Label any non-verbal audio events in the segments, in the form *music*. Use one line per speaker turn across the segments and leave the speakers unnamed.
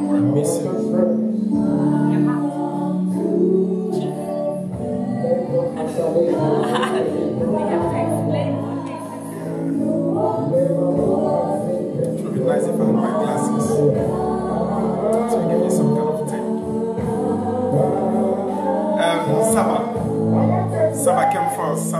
what I'm missing. It would be nice if I had my glasses to give you take. Um, Saba. Saba came first.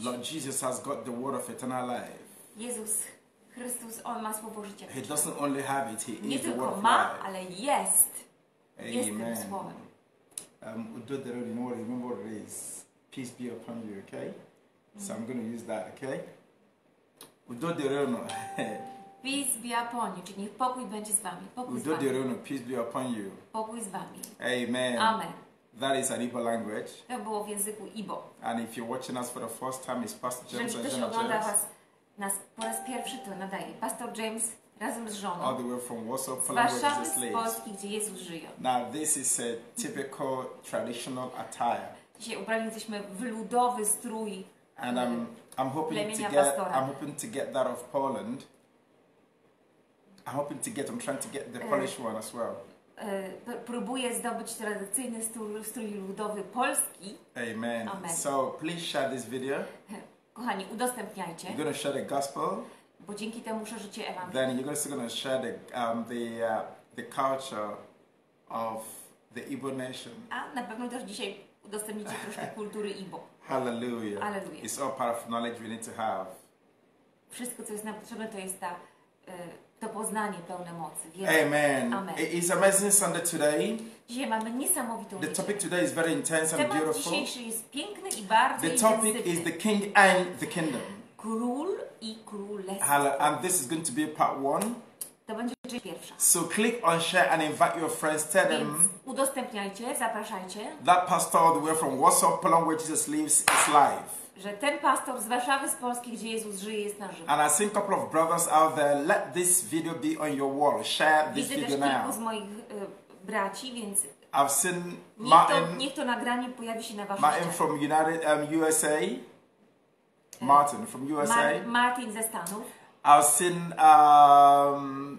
Lord Jesus has got the word of eternal life.
Jezus Chrystus, On ma słowo życia.
He doesn't only have it, He
Nie
is the word of
ma,
life.
ale jest. Jest tym
Amen.
słowem.
Um, Udo Dero, you know what, remember what it is. Peace be upon you, okay? So I'm going to use that, okay? No. *laughs*
Peace be upon you, czyli niech pokój będzie z wami. Pokój z wami.
Dero, no. Peace be upon you.
Pokój z wami.
Amen.
Amen.
That is an Igbo language.
To było w języku Ibo.
And if you're watching us for the first time, it's Pastor
Jeżeli
James and
ktoś ogląda
James,
was nas po raz pierwszy, to nadaje. Pastor James razem z
all
żoną
the way from Warsaw,
z
Poland, where
Warszawy, z. Polski, gdzie Jezus żyje.
Now, this is a typical traditional attire.
Dzisiaj ubrani jesteśmy w ludowy strój.
And I'm, I'm hoping to get,
pastora.
I'm hoping to get that of Poland. I'm hoping to get, I'm trying to get the
Uh,
Polish one as well.
E, p- próbuję zdobyć tradycyjny strój, strój ludowy polski.
Amen.
Amen.
So please share this video. Kochani, udostępniajcie,
You're to share the gospel.
bo dzięki temu szerzycie Ewangelię.
Then you're also to share the, um, the, uh, the culture of the Igbo nation.
A na pewno też dzisiaj udostępnicie *laughs* troszkę kultury Igbo.
Hallelujah.
Hallelujah.
It's all part of knowledge we need to have.
Wszystko, co jest nam potrzebne, to jest ta, y, to poznanie pełne mocy.
Amen.
Amen.
It is amazing Sunday today.
Dzisiaj mamy niesamowitą
The topic today is very intense and
Temat
beautiful.
dzisiejszy jest piękny i bardzo
The topic is the king and the kingdom.
Król i królestwo.
And this is going to be part one.
To będzie część pierwsza.
So click on share and invite your friends. Tell
Więc
them
udostępniajcie, zapraszajcie,
that pastor all the way from Warsaw, Poland, where Jesus lives, is live.
Że ten pastor z Warszawy, z Polski, gdzie Jezus żyje, jest na żywo.
And I see a couple of brothers out there. Let this video be on your wall. Share this
Widzę też
video
kilku z
now.
moich y, braci, więc
I've seen
niech to,
Martin,
niech to nagranie pojawi się na waszym
Martin
ścianie.
from United um, USA. Martin from USA.
Mar- Martin ze Stanów.
I've seen um,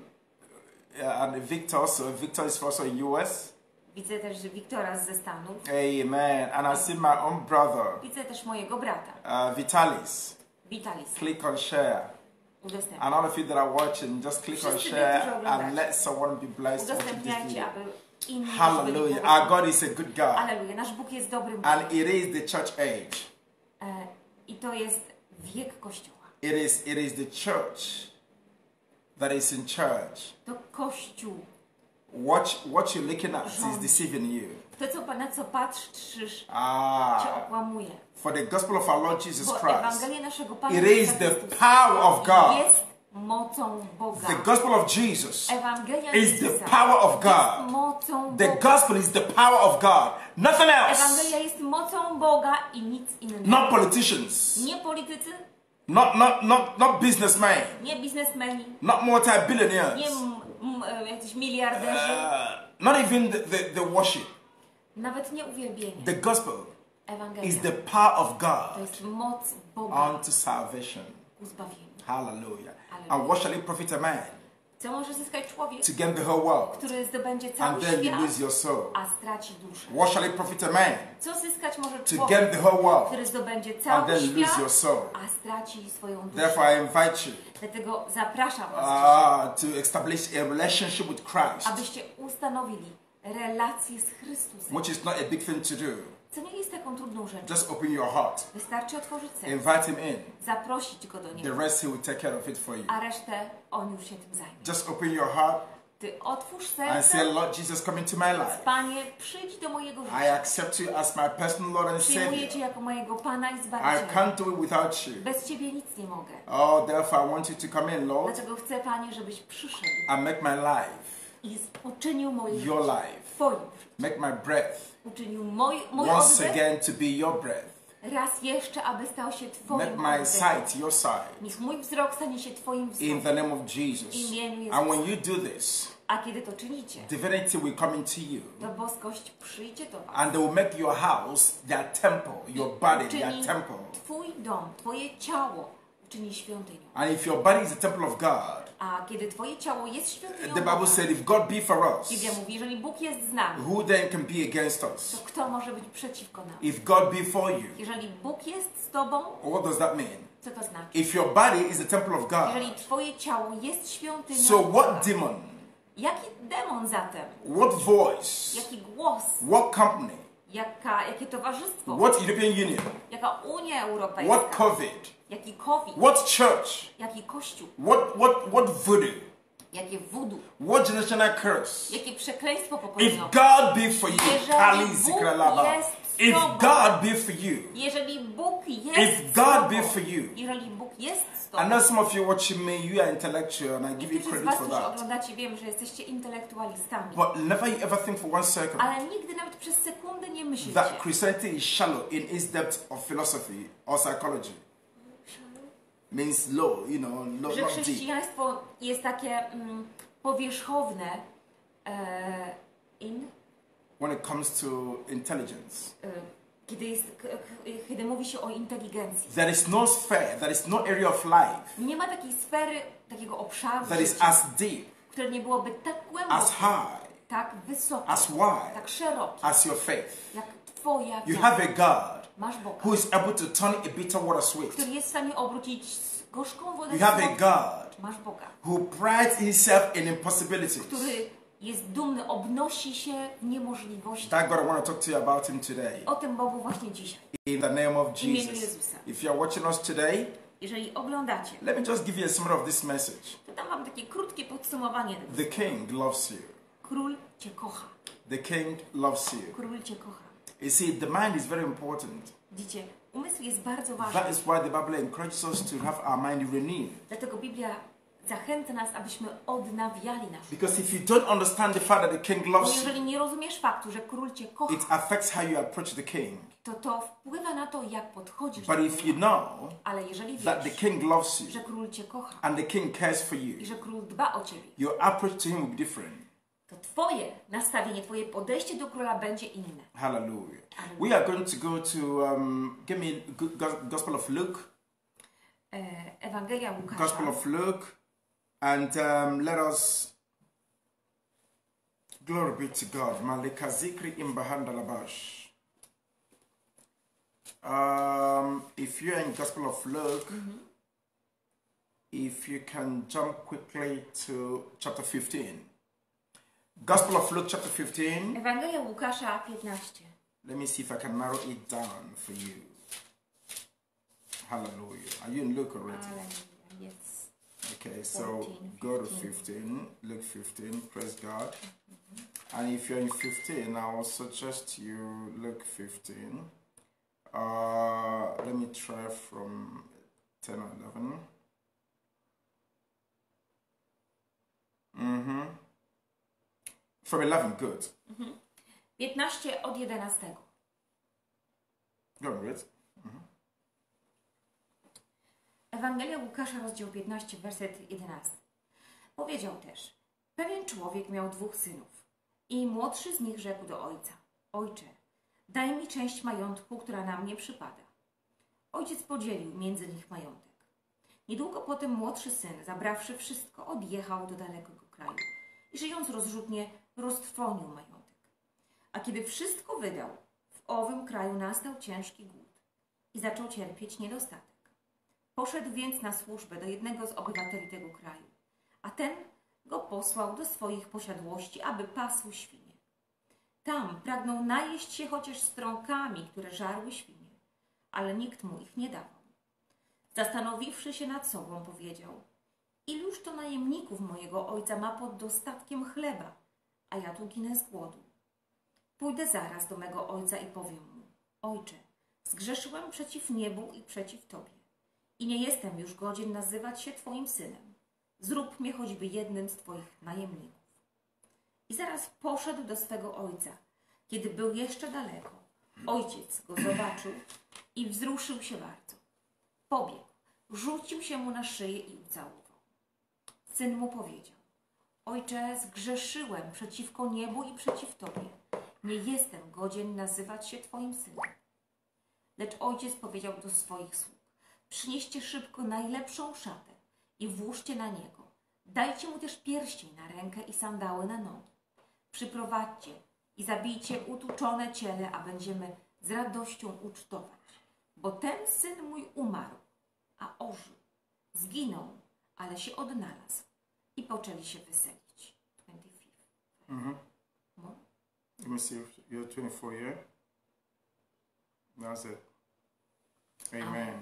yeah, and Victor. So Victor is also in US.
Widzę też Wiktora ze Stanów.
Amen. And I've seen my own brother,
Widzę też mojego brata,
uh, Vitalis.
Vitalis.
Click on share.
Udostępniaj.
And all of you that are watching, just click on
Wszyscy
share
którzy
and let someone be blessed watching this video.
inni
Hallelujah. Our. God is a good God.
Aleluja, nasz Bóg jest dobrym Bogiem.
And it is the church age.
E, I to jest wiek Kościoła.
It is it is the church that is in church.
To Kościół.
What what you're looking at is deceiving you.
To, co, na co patrzysz, cię
Ah.
okłamuje.
For the gospel of our Lord Jesus
Bo
Christ.
Ewangelia naszego Pana
It the power of God.
jest mocą Boga.
The gospel of Jesus
Ewangelia
is the power of God.
mocą
The gospel is the power of God. Nothing else.
Ewangelia jest mocą Boga i nic innego.
Not politicians.
Nie politycy,
Not not not not businessmen.
nie biznesmeni,
Not multi-billionaires.
e, jacyś miliarderzy,
Uh, not even the, the, the worship.
nawet nie uwielbienie.
The gospel
Ewangelia
is the power of
to
God
jest moc Boga
unto salvation.
ku zbawieniu.
Hallelujah.
Hallelujah.
And what shall it profit a man
Co może zyskać człowiek,
to gain the whole world
który zdobędzie
and
cały
then you
świat,
lose your soul?
a straci duszę?
What shall it profit a man
Co zyskać może
to
człowiek,
gain the whole world
który zdobędzie
and
cały
lose
świat,
your soul?
a straci swoją duszę?
Therefore, I invite you
Dlatego zapraszam Was,
uh, to establish a relationship with Christ,
abyście ustanowili relację z Chrystusem,
which is not a big thing to do.
co nie jest taką trudną rzeczą.
Just open your heart,
Wystarczy otworzyć serce,
invite Him in.
zaprosić Go do
The
niego,
rest He will take care of it for you.
a resztę On już się tym zajmie.
Just open your heart
Ty otwórz
and say,
serce,
Lord Jesus, come into my life.
Panie, przyjdź do mojego
I
życia.
accept you as my personal Lord and
Przyjmuję Cię
Savior.
jako mojego Pana i
I
Zbawiciela.
can't do it without you.
Bez Ciebie nic nie mogę.
Oh, therefore, I want you to come in, Lord,
Dlatego chcę, Panie, żebyś przyszedł
and make my life
i uczynił moje
your life.
Twoim.
Make my breath
Uczynił mój, mój
once
oddech
again to be your breath.
Raz jeszcze, aby stał się Twoim
my
oddechem.
sight your sight.
Niech mój wzrok stanie się Twoim
In
wzrokiem.
the name of Jesus. And when you do this,
A kiedy to czynicie,
divinity will come into you.
to boskość przyjdzie do Was.
And they will make your house their temple, your body their temple.
Twój dom, Twoje ciało uczyni świątynią.
And if your body is the temple of God,
A kiedy Twoje ciało jest świątynią
the Bible said, if God be for us,
Biblia mówi, jeżeli Bóg jest z nami,
who then can be against
to
us?
kto może być przeciwko nam?
If God be for you,
Jeżeli Bóg jest z Tobą,
what does that mean?
co to znaczy?
If your body is the temple of God,
Jeżeli Twoje ciało jest świątynią
so what demon,
jaki demon zatem?
what voice,
Jaki głos?
what company,
Jaka, jakie towarzystwo?
what European Union,
Jaka Unia Europejska?
what COVID,
Jaki COVID?
what church,
Jaki Kościół?
what what what voodoo,
Jakie wudu?
what generational curse?
Jakie przekleństwo
If? God be for you, Kali Zikralaba. if God be for you,
Jeżeli Bóg jest
If God be for you.
jeżeli Bóg jest z
I
Tobą,
know some of you watching me, you are intellectual, and I give you credit for that.
oglądacie, wiem, że jesteście intelektualistami,
But never you ever think for one second
ale nigdy nawet przez sekundę nie myślicie,
that Christianity is shallow in its depth of philosophy or psychology. Means low, you know, low,
że chrześcijaństwo jest takie mm, powierzchowne e, in,
When it comes to intelligence,
e, kiedy, jest, kiedy mówi się o inteligencji.
there is no sphere, there is no area of life
Nie ma takiej sfery, takiego obszaru,
that is
życia,
as deep,
które nie byłoby tak
as
głębokie,
high,
tak wysokie,
as wide
tak szerokie,
as your faith.
jak Twoja
You
wiara.
have a God
Masz Boga,
who is able to turn a bitter water sweet.
który jest w stanie obrócić gorzką wodę
You have a. God
Masz Boga,
who prides himself in impossibilities.
który jest dumny, obnosi się w niemożliwości.
That God, I want to talk to you about him today.
O tym Bogu właśnie dzisiaj.
In the name of
W imieniu
Jesus.
Jezusa.
If you are watching us today,
Jeżeli oglądacie,
let me just give you a summary of this message.
to dam Wam takie krótkie podsumowanie tego.
The King loves you.
Król Cię kocha.
The King loves you.
Król Cię kocha.
You see, the mind is very important.
Widzicie, umysł jest bardzo ważny.
That is why the Bible encourages us to have our mind renewed.
Dlatego Biblia zachęca nas, abyśmy odnawiali nasz
Because if you don't understand the fact that the King loves you,
jeżeli nie rozumiesz faktu, że król Cię kocha,
it affects how you approach the King.
to to wpływa na to, jak podchodzisz
But
do
if you know
Ale jeżeli
that the
wiesz,
King loves you
że król Cię kocha
and the King cares for
i
you,
że król dba o Ciebie,
your approach to Him will be different.
To Twoje nastawienie, Twoje podejście do króla będzie inne.
Hallelujah. We are going to go to, um, give me Go- Go- Gospel of Luke,
E, Ewangelia Łukasza,
Gospel of Luke, and um, let us. Glory be to God. Malika zikri imbahanda labash. Um, if you're in Gospel of Luke, if you can jump quickly to chapter 15. Gospel of Luke, chapter 15.
Ewangelia Łukasza 15.
Let me see if I can narrow it down for you. Hallelujah. Are you in Luke already?
Jest.
Okay, so
14,
go to
15.
15, Luke 15, praise God. And if you're in 15, I will suggest you Luke 15. Uh, let me try from 10 or 11. Mm-hmm. From 11, good.
15 od 11.
Go on, read.
Ewangelia Łukasza, rozdział 15, werset 11. Powiedział też, pewien człowiek miał dwóch synów i młodszy z nich rzekł do ojca, ojcze, daj mi część majątku, która na mnie przypada. Ojciec podzielił między nich majątek. Niedługo potem młodszy syn, zabrawszy wszystko, odjechał do dalekiego kraju i żyjąc rozrzutnie, roztrwonił majątek. A kiedy wszystko wydał, w owym kraju nastał ciężki głód i zaczął cierpieć niedostatek. Poszedł więc na służbę do jednego z obywateli tego kraju, a ten go posłał do swoich posiadłości, aby pasł świnie. Tam pragnął najeść się chociaż strąkami, które żarły świnie, ale nikt mu ich nie dawał. Zastanowiwszy się nad sobą, powiedział: Iluż to najemników mojego ojca ma pod dostatkiem chleba, a ja tu ginę z głodu. Pójdę zaraz do mego ojca i powiem mu: Ojcze, zgrzeszyłem przeciw niebu i przeciw tobie i nie jestem już godzien nazywać się Twoim synem. Zrób mnie choćby jednym z Twoich najemników. I zaraz poszedł do swego ojca. Kiedy był jeszcze daleko, ojciec go zobaczył i wzruszył się bardzo. Pobiegł, rzucił się mu na szyję i ucałował. Syn mu powiedział: Ojcze, zgrzeszyłem przeciwko niebu i przeciw Tobie. Nie jestem godzien nazywać się Twoim synem. Lecz ojciec powiedział do swoich sług: Przynieście szybko najlepszą szatę i włóżcie na niego. Dajcie mu też pierścień na rękę i sandały na nogi. Przyprowadźcie i zabijcie utuczone ciele, a będziemy z radością ucztować. Bo ten syn mój umarł, a ożył. Zginął, ale się odnalazł. I poczęli się weselić. 25.
Mm-hmm.
More?
Let me see you're 24, yeah? That's it. Amen.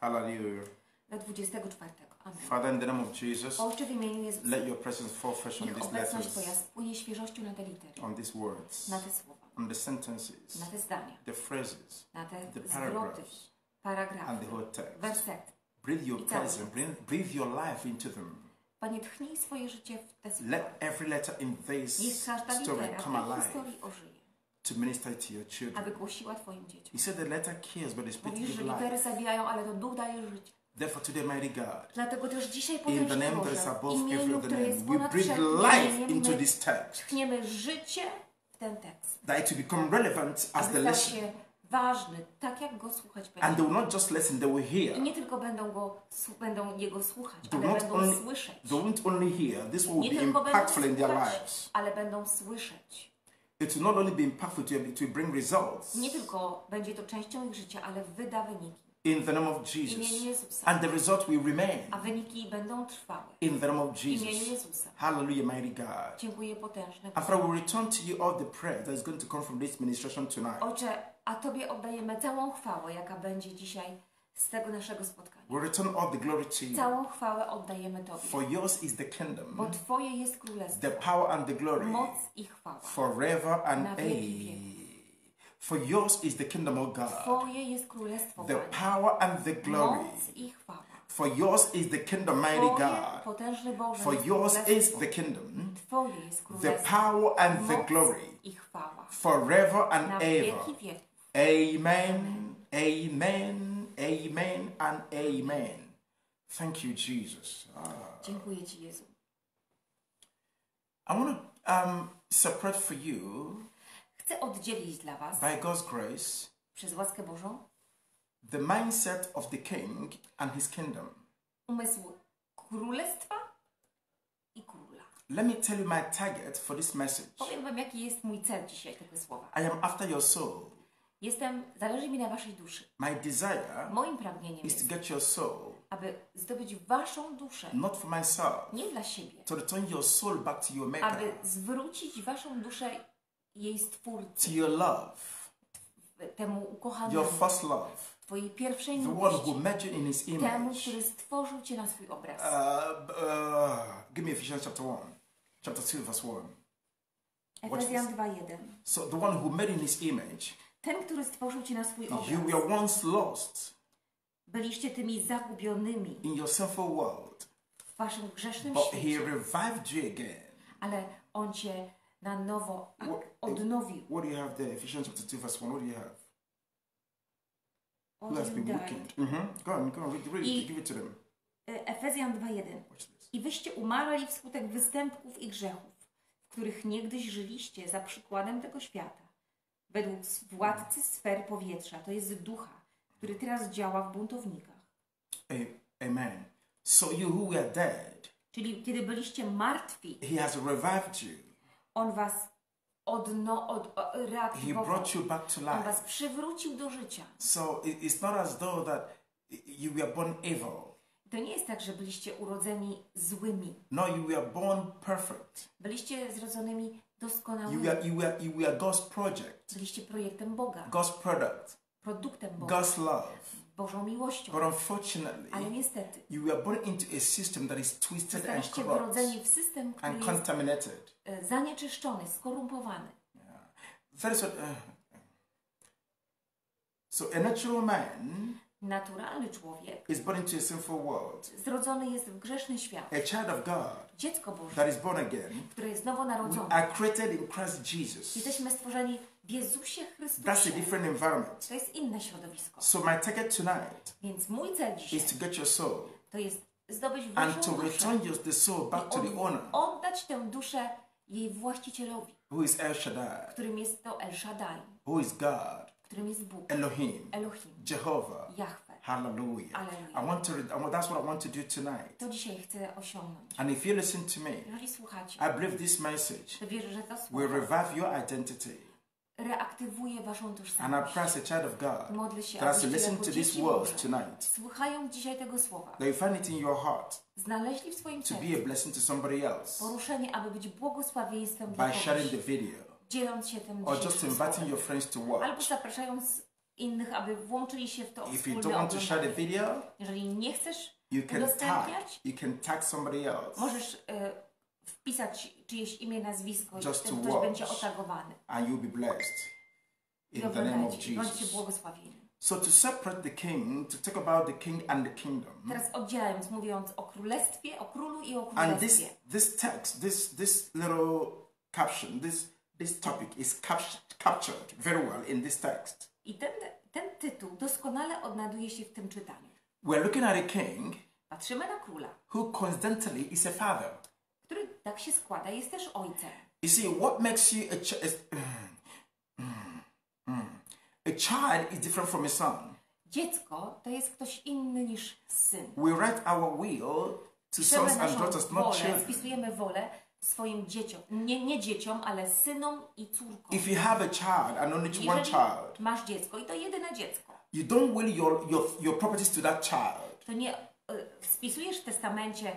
Hallelujah.
Do 24. Amen.
Father, in the name of Jesus,
Ojcze w imieniu Jezusa,
let your presence fall fresh on
niech
these
obecność Twoja
letters,
spłynie świeżością na te litery,
on these words,
na te słowa,
on the sentences,
na te zdania,
the phrases,
na te
the
zwroty,
paragraphs, and
paragrafy,
the whole text.
wersety.
Breathe your
I cały
presence, breathe, breathe your life into them.
Panie, tchnij swoje życie w te słowa.
Let every letter in this story come alive to minister to your
aby
children.
głosiła Twoim dzieciom.
You said the letter kills, but the spirit
Mówisz, że
gives
litery
life.
zabijają, ale to duch daje życie.
Therefore, today, mighty God,
Dlatego też dzisiaj
in the name that is above every other
które jest
name, we
ponad
breathe
wszelkim
life
imieniem,
into
my
this text,
tchniemy życie w ten tekst.
that it will become relevant as
Aby
listen.
się ważny, tak jak go słuchać
And they will not just listen, they will
I
hear.
nie tylko będą, go, będą jego słuchać,
They
ale
won't
będą
only,
słyszeć.
they won't only hear, this will
Nie
be
tylko będą
impactful in their
słuchać,
lives.
ale będą słyszeć.
It will not only be impactful, to, bring results
Nie tylko będzie to częścią ich życia, ale wyda wyniki.
in the name of
W imieniu
Jesus.
Jezusa.
And the result will remain
A wyniki będą trwały.
in the name of
W imieniu
Jesus.
Jezusa.
Hallelujah, mighty God.
Dziękuję potężny.
And Father, we return to you all the prayer that is going to come from this ministration tonight.
Ojcze, a Tobie oddajemy całą chwałę, jaka będzie dzisiaj z tego naszego spotkania.
We return all the glory to you.
Całą chwałę oddajemy Tobie.
For yours is the
Bo
kingdom,
Twoje jest królestwo,
the power and the glory
moc i chwała.
forever and
Na wieki.
For yours is the kingdom of God,
Twoje jest królestwo,
the
Panie.
power and the glory.
Moc i chwała.
For yours is the kingdom, mighty God.
potężny Boże,
For yours is the kingdom,
Twoje jest
the power and the glory
i chwała.
forever and ever.
wieki.
Amen, amen, amen, and amen. Thank you, Jesus. Ah.
Dziękuję Ci, Jezu.
I want to um, separate for you,
Chcę oddzielić dla Was,
by God's grace,
przez łaskę Bożą,
the mindset of the king and his kingdom.
umysł królestwa i króla.
Let me tell you my target for this message.
Powiem Wam, jaki jest mój cel dzisiaj tego słowa.
I am after your soul.
Jestem, zależy mi na Waszej duszy.
My desire
Moim pragnieniem
is to
jest,
get your soul,
aby zdobyć Waszą duszę,
not for myself,
nie dla siebie,
to return your soul back to your maker,
aby zwrócić Waszą duszę jej stwórcy,
to your love,
temu
your
ukochanemu,
first love,
Twojej pierwszej
the one who made you in his
temu,
image.
który stworzył Cię na swój obraz.
Uh, uh, give me Ephesians chapter 1, chapter 2, verse 1.
Efezjan 2.1
So, the one who made in his image,
Ten, który stworzył Cię na swój
you
obraz.
were once lost
Byliście tymi zagubionymi
in your sinful world,
w Waszym grzesznym
but he
świecie,
revived you again.
ale On Cię na nowo
What-
odnowił.
What do you have there? Ephesians chapter 2, verse 1. What do you have? Who has been wicked? Mm-hmm. Go on, go on, read, read
I-
give it to them.
E, Efezjan 2.1
Watch this.
I wyście umarli wskutek występków i grzechów, w których niegdyś żyliście za przykładem tego świata, według władcy sfer powietrza, to jest ducha, który teraz działa w buntownikach.
Amen. So, you who were dead,
Czyli kiedy byliście martwi,
he has revived you.
On was odno, od,
He brought you back to
On
life.
was przywrócił do życia.
So, it- it's not as though that you were born evil.
To nie jest tak, że byliście urodzeni złymi.
No, you were born perfect.
Byliście zrodzonymi
You were, you were, you were God's project,
Byliście projektem Boga,
God's product,
produktem Boga,
God's love.
Bożą miłością.
But unfortunately,
Ale niestety,
you were born into a system that is twisted and corrupt
w system, który
and
jest
contaminated.
e, zanieczyszczony, skorumpowany.
That is what. Uh, so a natural man
Naturalny człowiek
is born into a sinful world.
zrodzony jest w grzeszny świat.
A child of God
Dziecko Boże,
that is born again.
które jest nowo
We
narodzone.
are created in Christ Jesus.
Jesteśmy stworzeni w Jezusie
That's a
Chrystusie.
different environment.
To jest inne środowisko.
So my target tonight
Więc mój cel dzisiaj
is to get your soul
to jest zdobyć
and
waszą duszę
return your, the soul back to
i
owner,
od, oddać tę duszę jej właścicielowi,
who is El Shaddai,
którym jest to El Shaddai,
who is God,
którym jest Bóg,
Elohim,
Elohim,
Jehovah.
Jahwe.
Hallelujah.
Hallelujah.
I want to. Want, that's what I want to do tonight.
To dzisiaj chcę osiągnąć.
And if you listen to me,
Jeżeli słuchacie,
I believe this message
wierzę, że to
will revive your identity.
reaktywuje waszą
And I
tożsamość.
pray as a child of God
Modlę się,
that as you listen to these words
Boże,
tonight,
słuchając dzisiaj tego słowa,
that you find it in your heart
znaleźli w swoim
to be a
sercu
blessing to somebody else
poruszenie, aby być błogosławieństwem dla
by sharing
kogoś,
the video
dzieląc się tym
or just inviting your friends to
Albo
watch.
zapraszając innych, aby włączyli się w to
If you don't want to share the video,
Jeżeli nie chcesz
you can tag.
udostępniać,
You can tag somebody else,
możesz e, wpisać czyjeś imię, nazwisko i
Just
ten
to
ktoś
watch.
będzie otagowany.
and you'll be blessed
I
in the name of Jesus.
błogosławieni.
So to separate the king, to talk about the king and the kingdom.
Teraz oddzielając, mówiąc o królestwie, o królu i o
And this
królestwie.
this text, this this little caption, this this topic is cap- captured very well in this text.
I ten, ten tytuł doskonale odnajduje się w tym czytaniu.
We're looking at a king
Patrzymy na króla,
who coincidentally is a father.
który tak się składa, jest też ojcem.
You see, what makes you a, ch- is- a child is different from a son.
Dziecko to jest ktoś inny niż syn.
We write our will to
Piszemy
sons and daughters, not
wolę,
children.
spisujemy wolę swoim dzieciom. Nie, nie dzieciom, ale synom i córkom.
If you have a child and only one
Jeżeli
child,
masz dziecko i to jedyne dziecko,
you don't will your, your, your properties to that child.
to nie y, spisujesz w testamencie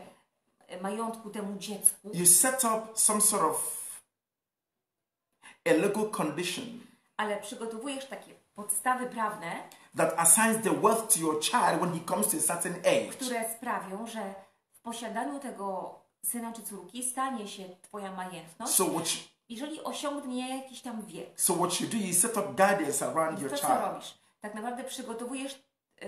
y, majątku temu dziecku,
You set up some sort of a legal condition
ale przygotowujesz takie podstawy prawne,
that assigns the wealth to your child when he comes to a certain age.
które sprawią, że w posiadaniu tego syna czy córki stanie się Twoja majętność,
So what you,
jeżeli osiągnie jakiś tam wiek.
so what you do, you set up guidance around your
To co
child.
robisz? Tak naprawdę przygotowujesz, y,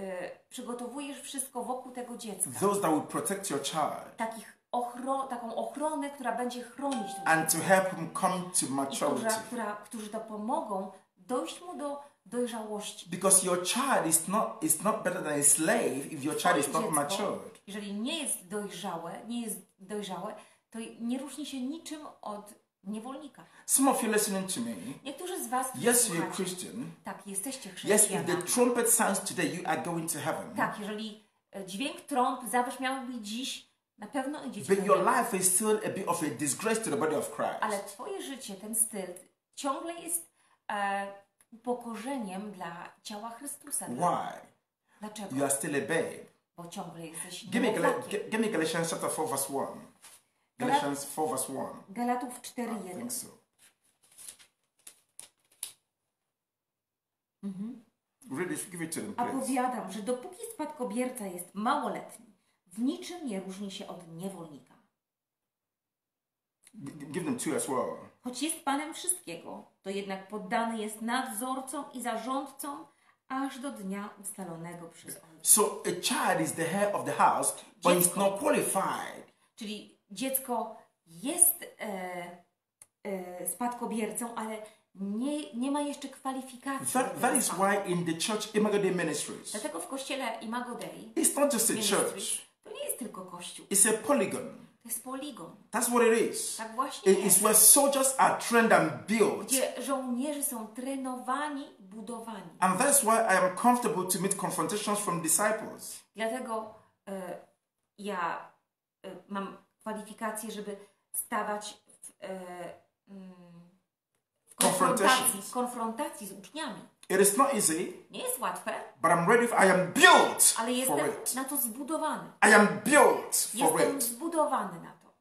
przygotowujesz wszystko wokół tego dziecka.
Those that will protect your child
Takich ochro, taką ochronę, która będzie chronić
and to help him come to
dziecko. I
maturity.
która, która, którzy to pomogą dojść mu do dojrzałości.
Because your child is not is not better than a slave if your child is not matured.
Jeżeli nie jest dojrzałe, nie jest dojrzałe, to nie różni się niczym od niewolnika.
Some of you listening to me,
Niektórzy z Was,
yes, you're a Christian.
tak, jesteście
Yes, if the
chrześcijanami.
trumpet sounds today, you are going to heaven.
Tak, jeżeli e, dźwięk trąb zabrzmiałby dziś, na pewno idziecie
But your life is still a bit of a disgrace to the body of Christ.
Ale Twoje życie, ten styl, ciągle jest e, upokorzeniem dla ciała Chrystusa.
Why?
Dlaczego?
You are still a babe.
Bo ciągle jesteś
Give me, give me Galatians chapter 4, verse 1. Galatians 4, verse 1.
Galatów
I
4.1.
think so. Read it, give it to them,
A powiadam, że dopóki spadkobierca jest małoletni, w niczym nie różni się od niewolnika.
Give them two as well.
Choć jest panem wszystkiego, to jednak poddany jest nadzorcom i zarządcom aż do dnia ustalonego przez ojca.
So a child is the head of the house, but
Dziecko.
not qualified.
Czyli dziecko jest e, e, spadkobiercą, ale nie, nie ma jeszcze kwalifikacji.
That, that is why in the church Imago Dei Ministries,
Dlatego w kościele Imago Dei
it's not just a church,
to nie jest tylko kościół,
it's a polygon.
To jest poligon.
That's what it is.
Tak właśnie
It is
jest.
where soldiers are trained and built.
Gdzie żołnierze są trenowani, budowani.
And that's why I am comfortable to meet confrontations from disciples.
Dlatego e, ja e, mam kwalifikacje, żeby stawać w, e, mm, w konfrontacji, konfrontacji z uczniami.
It is not easy,
Nie jest łatwe,
but I'm ready. I am built
ale
for it.
na to zbudowany.
I am built for
Jestem
it.
zbudowany na to.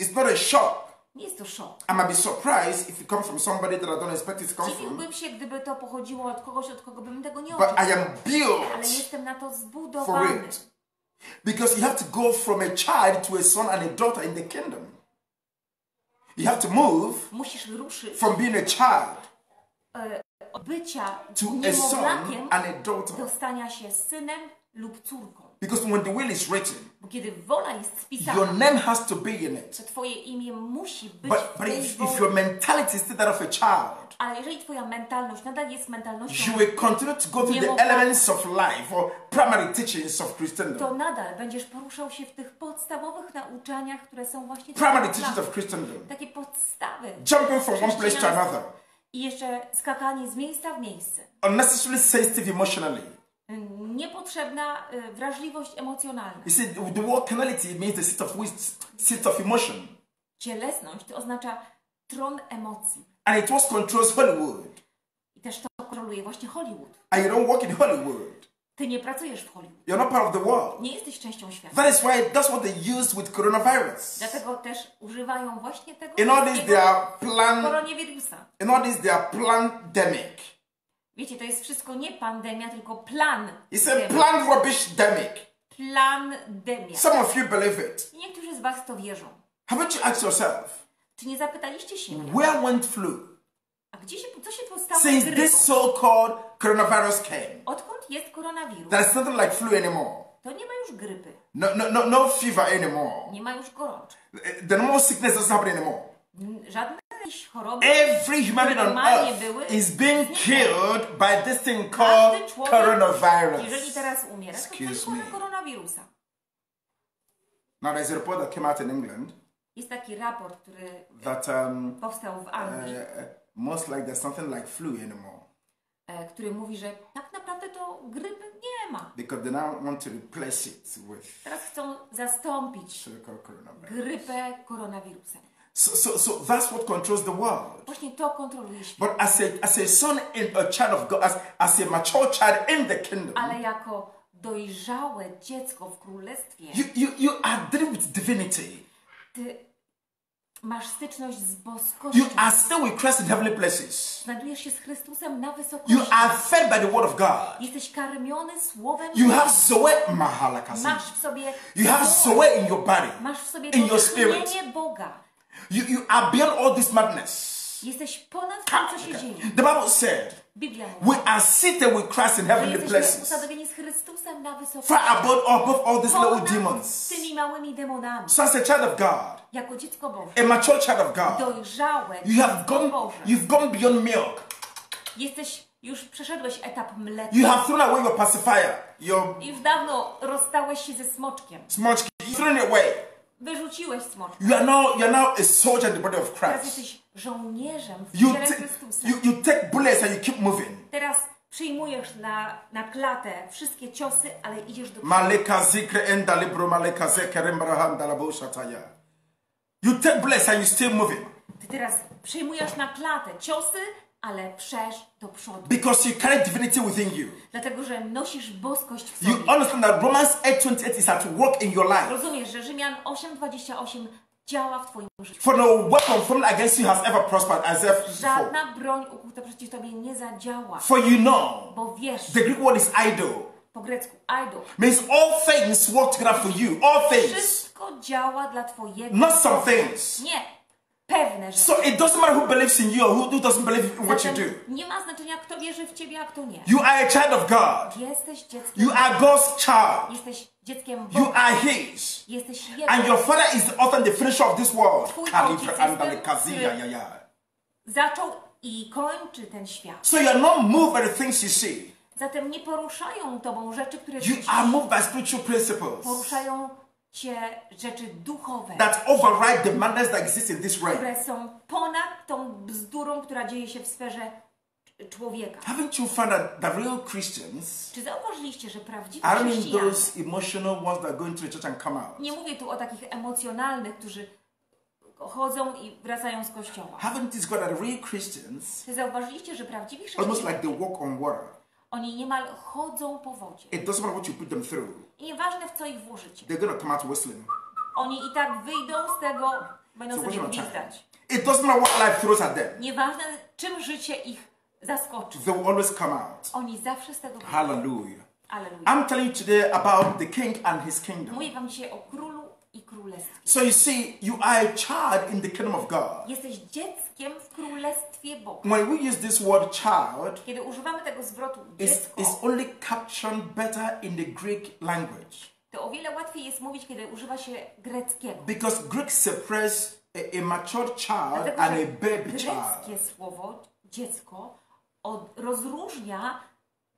It's not a shock.
Nie jest to szok.
I might be surprised if it comes from somebody that I don't expect it to come from.
Dziwiłbym się, gdyby to pochodziło od kogoś, od kogo bym tego nie
But I am built
Ale jestem na to
for it. Because you have to go from a child to a son and a daughter in the kingdom. You have to move
Musisz ruszyć
from being a child
od bycia
to a son
niemowlakiem
and a daughter.
do stania się synem lub córką.
Because when the will is written,
Bo kiedy wola jest
your
spisana,
name has to be in it.
to twoje imię musi być
But,
w
but
tej
if,
woli.
if your mentality is still that of a child,
Ale jeżeli twoja mentalność nadal jest mentalnością,
you will continue to go through the elements of life or primary teachings of
to
Christendom.
nadal będziesz poruszał się w tych podstawowych nauczaniach, które są właśnie
Primary teachings of Christendom.
takie podstawy.
Jumping from one place to another.
I jeszcze skakanie z miejsca w miejsce.
Unnecessarily sensitive emotionally.
Niepotrzebna y, wrażliwość emocjonalna.
You see, the word carnality means the seat of seat of emotion.
Cielesność to oznacza tron emocji.
And it was controls Hollywood.
I też to kontroluje właśnie Hollywood.
And you don't work in Hollywood.
Ty nie pracujesz w Hollywood.
You're not part of the world.
Nie jesteś częścią świata.
That is why that's what they used with coronavirus.
Dlatego też używają właśnie tego
In all this, their plan,
koronawirusa.
in all this, their pandemic.
Wiecie, to jest wszystko nie pandemia, tylko plan.
It's a plan rubbish demic.
Plan demia.
Some of you believe it.
I niektórzy z Was to wierzą.
Haven't you asked yourself,
Czy nie zapytaliście siebie,
where went flu
gdzie się, co się z
since this so-called coronavirus came?
Odkąd jest koronawirus,
There's nothing like flu anymore.
to nie ma już grypy,
No, no, no, no fever anymore.
nie ma już gorączki.
The normal sickness doesn't happen anymore.
N- Żadne jakieś choroby.
Every human being on
Normalnie
earth
były.
is being killed by this thing
Każdy
called
człowiek, jeżeli
coronavirus.
teraz umiera, to
Excuse
tylko
me.
na koronawirusa.
Now, there's a report that came out in England
Jest taki raport, który
that um,
powstał w
uh,
Anglii,
most like there's something like flu anymore
który mówi, że tak naprawdę to grypy nie ma.
because they now want to replace it with
Teraz chcą zastąpić grypę koronawirusem.
So, so, so that's what controls the world.
Właśnie to kontroluje świat.
But as a, as a son and a child of God, as, as a mature child in the kingdom,
Ale jako dojrzałe dziecko w królestwie,
you, you, you are dealing with divinity.
ty masz styczność z boskością.
You are still with Christ in heavenly places.
Znajdujesz się z Chrystusem na
You
wysokości.
are fed by the word of God.
Jesteś karmiony słowem
You have. Zoe Mahalakasi.
Masz w sobie
You have Zoe in your body,
Masz w sobie
in your spirit.
Boga.
You, you are beyond all this madness.
Jesteś ponad tym, co się dzieje.
The Bible said,
Biblia mówi,
We are seated with Christ in heavenly places,
usadowieni z Chrystusem na wysokości.
far above, above all these little demons.
tymi małymi demonami.
So, as a child of God,
Jako dziecko Boże.
a mature child of God,
Dojrzałe
you have gone,
Boże.
you've gone beyond milk.
Jesteś, już przeszedłeś etap mleka.
You have thrown away your pacifier, your
Już dawno rozstałeś się ze smoczkiem.
You thrown it away.
Wyrzuciłeś smoczka.
You are now, you are now a soldier in the body of
Teraz
Christ.
jesteś żołnierzem w ciele Chrystusa.
you, you take bullets and you keep moving.
Teraz przyjmujesz na, na klatę wszystkie ciosy, ale idziesz do.
Maleka zikre enda libro maleka zekere mbrahanda labo shataya. You take bullets and you still moving.
Ty teraz przyjmujesz na klatę ciosy, ale przesz do przodu.
Because you carry divinity within you.
Dlatego, że nosisz boskość w
You
sobie.
understand that Romans 8:28 is at work in your life.
Rozumiesz, że Rzymian 8,28 działa w Twoim życiu.
For no weapon formed against you has ever prospered as if before.
Żadna broń ukuta przeciw Tobie nie zadziała.
For you know,
Bo wiesz,
the Greek word is idol.
po grecku idol,
Means all things work together for you. All things.
wszystko działa dla Twojego.
Not some things.
Nie, pewne rzeczy.
So it doesn't matter who believes in you or who, doesn't believe in what you do.
nie ma znaczenia, kto wierzy w Ciebie, a kto nie.
You are a child of God.
Jesteś dzieckiem.
You are God's child.
Jesteś dzieckiem
You
Boga.
are His.
Jesteś
And
jego.
your father is the author and the finisher of this world.
Który-
ya ya.
Zaczął i kończy ten świat.
So you are not moved by the things you see.
Zatem nie poruszają Tobą rzeczy, które
You are moved by spiritual principles
Poruszają rzeczy duchowe,
that override the madness that exists in this realm.
które są ponad tą bzdurą, która dzieje się w sferze człowieka.
Haven't you found that the real Christians
Czy zauważyliście, że prawdziwi
aren't
chrześcijanie,
those emotional ones that go into the church and come out?
nie mówię tu o takich emocjonalnych, którzy chodzą i wracają z kościoła.
Haven't got that real Christians
Czy zauważyliście, że prawdziwi
almost
chrześcijanie,
like they walk on water?
oni niemal chodzą po wodzie.
It doesn't matter what you put them through,
I nieważne w co ich włożycie.
they're gonna come out whistling.
Oni i tak wyjdą z tego, będą
So
sobie gwizdać.
It doesn't matter what life throws at them,
Nieważne czym życie ich zaskoczy.
they will always come out.
Oni zawsze z tego wyjdą.
Hallelujah.
Aleluja.
I'm telling you today about the king and his kingdom.
Mówię wam dzisiaj o królu i królestwie.
So you see, you are a child in the kingdom of God.
Jesteś dzieckiem w królestwie Boga.
When we use this word child,
Kiedy używamy tego zwrotu dziecko,
it's only captured better in the Greek language.
to o wiele łatwiej jest mówić, kiedy używa się greckiego.
Because Greek separates a, a mature child
Dlatego,
and a baby child.
greckie słowo dziecko od, rozróżnia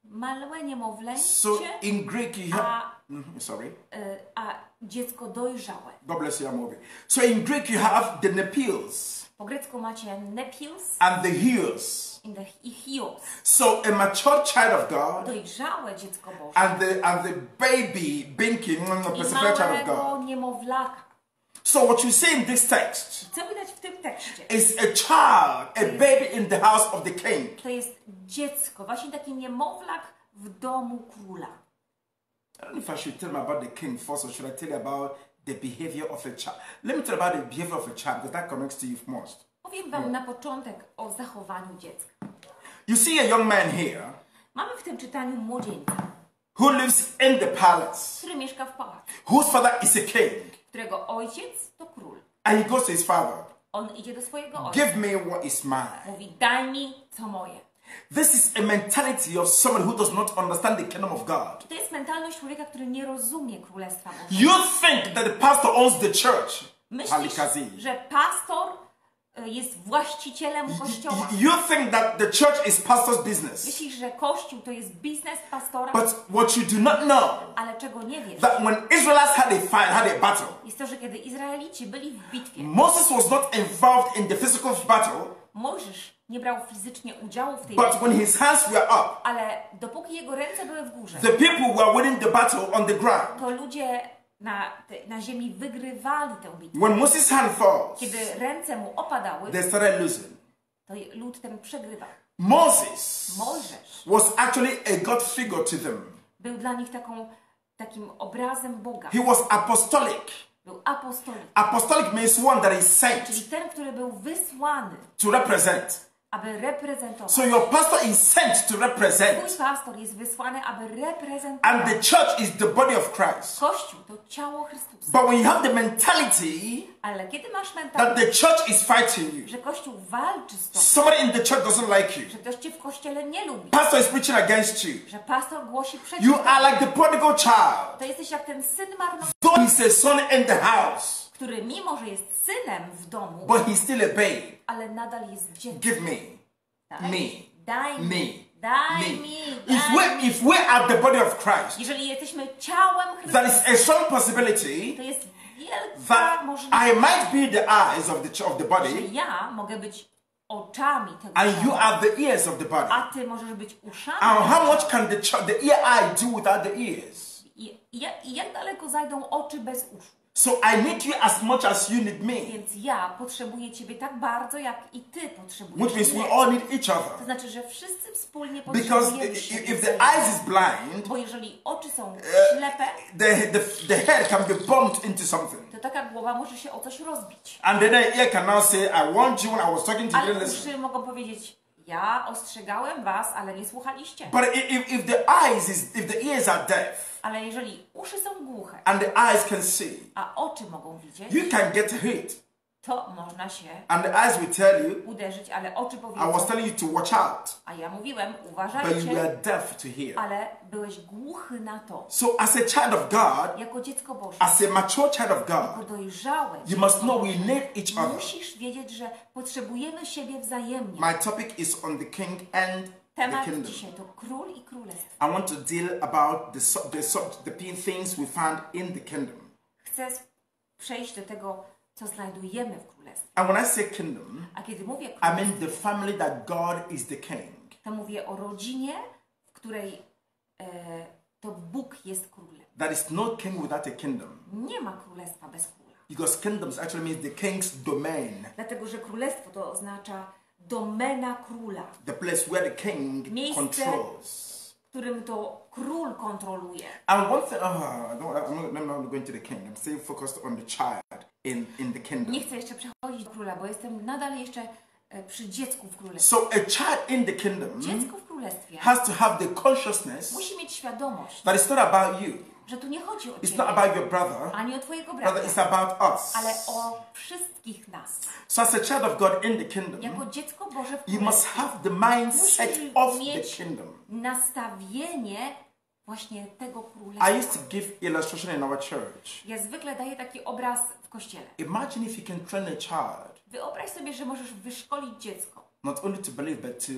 małe niemowlęcie,
So in Greek you have,
a,
Mhm, sorry,
y, a dziecko dojrzałe.
God bless you, I'm moving. So in Greek you have the nepils
Po grecku macie nepils
and the heels.
in the, hios.
So a mature child of God
Dojrzałe dziecko Boże
and the and the baby binky,
i
child of God.
niemowlaka.
So what you see in this text
Co widać w tym tekście?
is a child, a baby in the house of the king.
To jest dziecko, właśnie taki niemowlak w domu króla.
I don't know if I should tell about the king first, or should I tell you about the behavior of a child? Let me tell you about the behavior of a child because that connects to you most.
Powiem wam na początek o zachowaniu dziecka.
You see a young man here
Mamy w tym czytaniu młodzieńca,
who lives in the palace,
który mieszka w pałacu,
whose father is a king,
którego ojciec to król.
and he goes to his father,
On idzie do swojego ojca.
Give me what is mine.
Mówi, daj mi co moje.
This is a mentality of someone who does not understand the kingdom of God.
To jest mentalność człowieka, który nie rozumie Królestwa Bożego.
You think that the pastor owns the church.
Myślisz, że pastor y, jest właścicielem kościoła.
You think that the church is pastor's business.
Myślisz, że kościół to jest biznes pastora,
But what you do not know
ale czego nie wiesz,
that when Israelites had a fight, had a battle,
jest to, że kiedy Izraelici byli w bitwie,
Moses was not involved in the physical battle,
Mojżesz nie brał fizycznie udziału w tej
but when his hands were up,
ale dopóki jego ręce były w górze,
the people were winning the battle on the ground.
to ludzie na, na ziemi wygrywali tę bitwę.
When Moses' hand falls,
Kiedy ręce mu opadały,
they started losing.
to lud ten przegrywał.
Moses
Mojżesz
was actually a God figure to them.
był dla nich taką, takim obrazem Boga.
He was apostolic.
Był apostolik,
Apostolic means one that is sent
czyli ten, który był wysłany,
to represent.
aby reprezentować.
So your pastor is sent to represent,
Twój pastor jest wysłany, aby
and the church is the body of Christ.
Kościół to ciało Chrystusa.
But when you have the mentality
Ale kiedy masz
that the church is fighting you,
że Kościół walczy z tobą,
somebody in the church doesn't like you,
że ktoś cię w kościele nie lubi,
pastor is preaching against you,
że pastor głosi
you are like the prodigal child.
to jesteś jak ten syn
he's a son in the house,
który mimo, że jest synem w domu,
but he's still a babe.
ale nadal jest dzieckiem.
Give me.
Daj
me,
mi, daj
me,
mi, daj
me.
mi,
If we if we are the body of Christ,
Jeżeli jesteśmy ciałem
there
Chrystusa,
is a strong possibility
to jest wielka
that
możliwość,
I might be the eyes of the of the
że
body,
ja mogę być oczami tego
and you are the ears of the body.
a ty możesz być uszami.
And how much can the the ear eye do without the ears?
Jak- jak daleko zajdą oczy bez uszu?
So I need you as much as you need me,
Więc ja potrzebuję Ciebie tak bardzo, jak i Ty potrzebujesz
which means we all need each
To
other.
znaczy, że wszyscy wspólnie
Because
potrzebujemy
i-
siebie
if the eyes is blind,
Bo jeżeli oczy są
E,
ślepe,
the, the, the head can be bumped into something.
to taka głowa może się o coś rozbić.
And then the ear can now say, I warned you when I was talking to you,
Ale uszy mogą powiedzieć, ja ostrzegałem Was, ale nie słuchaliście.
But if, if the eyes is, if the ears are deaf
Ale jeżeli uszy są głuche,
and the eyes can see,
a oczy mogą widzieć,
you can get hit.
To można się
And the eyes will tell you,
uderzyć, ale oczy
I was
powiedzą,
telling you to watch out,
a ja mówiłem,
but you
uważajcie,
were deaf to hear.
ale byłeś głuchy na to.
So as a child of God,
Jako dziecko Boże,
as a mature child of
jako
God,
dojrzałe
you must know we need each other.
musisz wiedzieć, że potrzebujemy siebie wzajemnie.
My topic is on the king and the
Temat
kingdom.
dzisiaj to król i królestwo.
I want to deal about the the the things we found in the kingdom.
Chcę przejść do tego, co znajdujemy w królestwie.
And when I say kingdom,
A kiedy mówię
I mean the family that God is the king.
to mówię o rodzinie, w której e, to Bóg jest królem.
There is no king without a kingdom.
Nie ma królestwa bez króla.
Because kingdoms actually means the king's domain,
Dlatego, że królestwo to oznacza domena króla,
the place where the king
Miejsce-
controls.
którym to król kontroluje.
And one thing, oh, I don't, I'm, not, I'm not going to the king. I'm staying focused on the child in, in the kingdom.
Nie chcę jeszcze przechodzić do króla, bo jestem nadal jeszcze e, przy dziecku w królestwie.
So a child in the kingdom
Dziecko w królestwie
has to have the consciousness
musi mieć świadomość,
that it's not about you.
że tu nie chodzi o
It's
ciebie,
not about your brother.
ani o twojego brata,
it's about us.
ale o wszystkich nas.
So as a child of God in the kingdom,
Jako dziecko Boże w
you must
królestwie
have the mindset of the kingdom.
nastawienie właśnie tego królestwa.
I used to give illustration in our church.
Ja zwykle daję taki obraz w kościele.
Imagine if you can train a child
Wyobraź sobie, że możesz wyszkolić dziecko.
not only to believe but to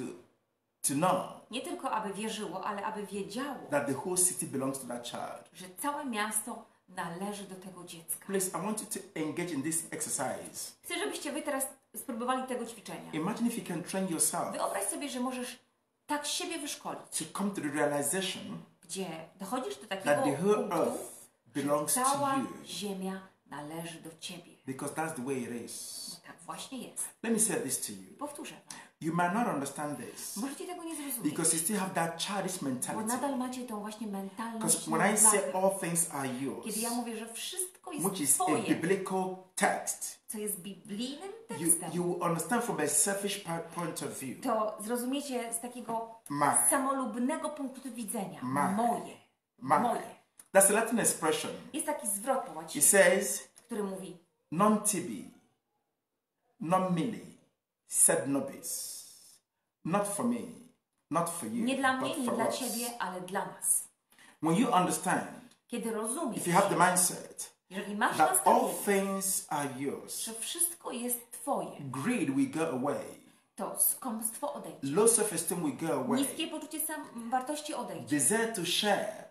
to know
Nie tylko aby wierzyło, ale aby wiedziało,
that the whole city belongs to that child.
że całe miasto należy do tego dziecka.
Please, I want you to engage in this exercise.
Chcę, żebyście wy teraz spróbowali tego ćwiczenia.
Imagine if you can train yourself
Wyobraź sobie, że możesz tak siebie wyszkolić,
to come to the realization
gdzie dochodzisz do takiego
that the whole
punktu,
earth belongs to
cała
you
ziemia należy do ciebie.
because that's the way it is.
Bo tak właśnie jest.
Let me say this to you.
Powtórzę wam.
You might not understand this
Możecie tego nie zrozumieć,
because you still have that childish
bo
mentality.
nadal macie tą właśnie mentalność
Because when I say all things are
Kiedy ja
yours,
mówię, że wszystko
which
jest
is a
twoje,
biblical text,
co jest biblijnym
you,
tekstem,
you will understand from a selfish point of view.
to zrozumiecie z takiego samolubnego punktu widzenia. Moje. Moje.
That's a Latin expression.
Jest taki zwrot po
It
łacinie,
says,
który mówi
non tibi, non mili, sed nobis. Not for me, not for you,
nie dla mnie, nie dla
us.
ciebie, ale dla nas.
When you understand,
Kiedy rozumiesz,
if you have the mindset
jeżeli masz
that all things are yours,
że wszystko jest twoje,
greed will go away,
to skąpstwo odejdzie.
low self-esteem will go away,
Niskie poczucie sam wartości odejdzie.
desire to share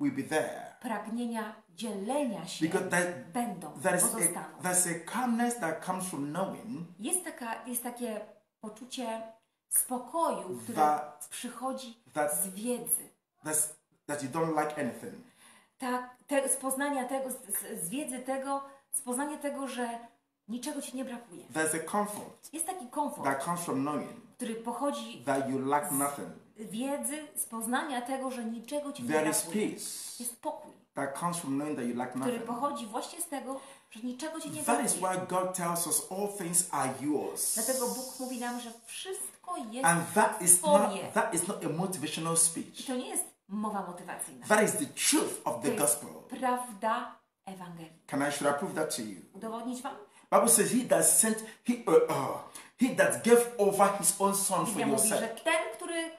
will be there.
Pragnienia dzielenia się
Because that,
będą,
there is
pozostaną.
a, there's a calmness that comes from knowing
Jest, taka, jest takie poczucie spokoju, które
That-
przychodzi
that-
z wiedzy.
that you don't like anything.
tak, te, z poznania tego, z, z, wiedzy tego, z poznania tego, że niczego ci nie brakuje.
There's a comfort
Jest taki komfort,
that comes from knowing
który pochodzi
that you lack nothing.
z wiedzy, z poznania tego, że niczego ci nie
There is
brakuje.
peace
Jest pokój,
that comes from knowing that you lack
który
nothing.
pochodzi właśnie z tego, że niczego ci nie
That is
brakuje.
why God tells us all things are yours.
Dlatego Bóg mówi nam, że wszystko jest
And that is not that is not a motivational
I
speech.
to nie jest mowa motywacyjna.
That is the truth of
To
the
jest
gospel.
prawda Ewangelii.
Can I should I prove that to you?
Udowodnić wam?
Bible says he that sent he uh, uh, he that gave over his own son for
Biblia
your
mówi, że
sake.
ten, który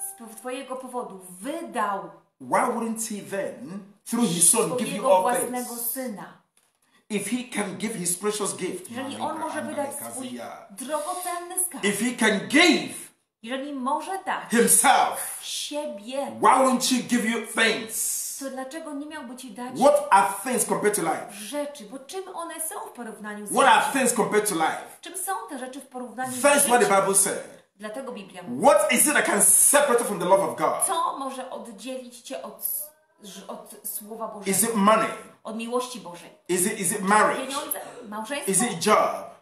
z twojego powodu wydał
Why wouldn't he then, through his son, give you
swojego
all
własnego
things?
syna?
If he can give his precious gift,
Jeżeli on może wydać swój drogocenny skarb,
if he can give
jeżeli może dać
himself,
siebie,
why wouldn't he give you things?
to dlaczego nie miałby ci dać
What are things compared to life?
rzeczy? Bo czym one są w porównaniu z
What are things compared to life?
Czym są te rzeczy w porównaniu z
That's what the? Bible said.
Dlatego Biblia mówi,
What is it that can separate from the love of God?
co może oddzielić cię od, od Słowa
Is
Bożego,
it money?
Od miłości Bożej?
Is it is it marriage?
Pieniądze, małżeństwo,
Is it job?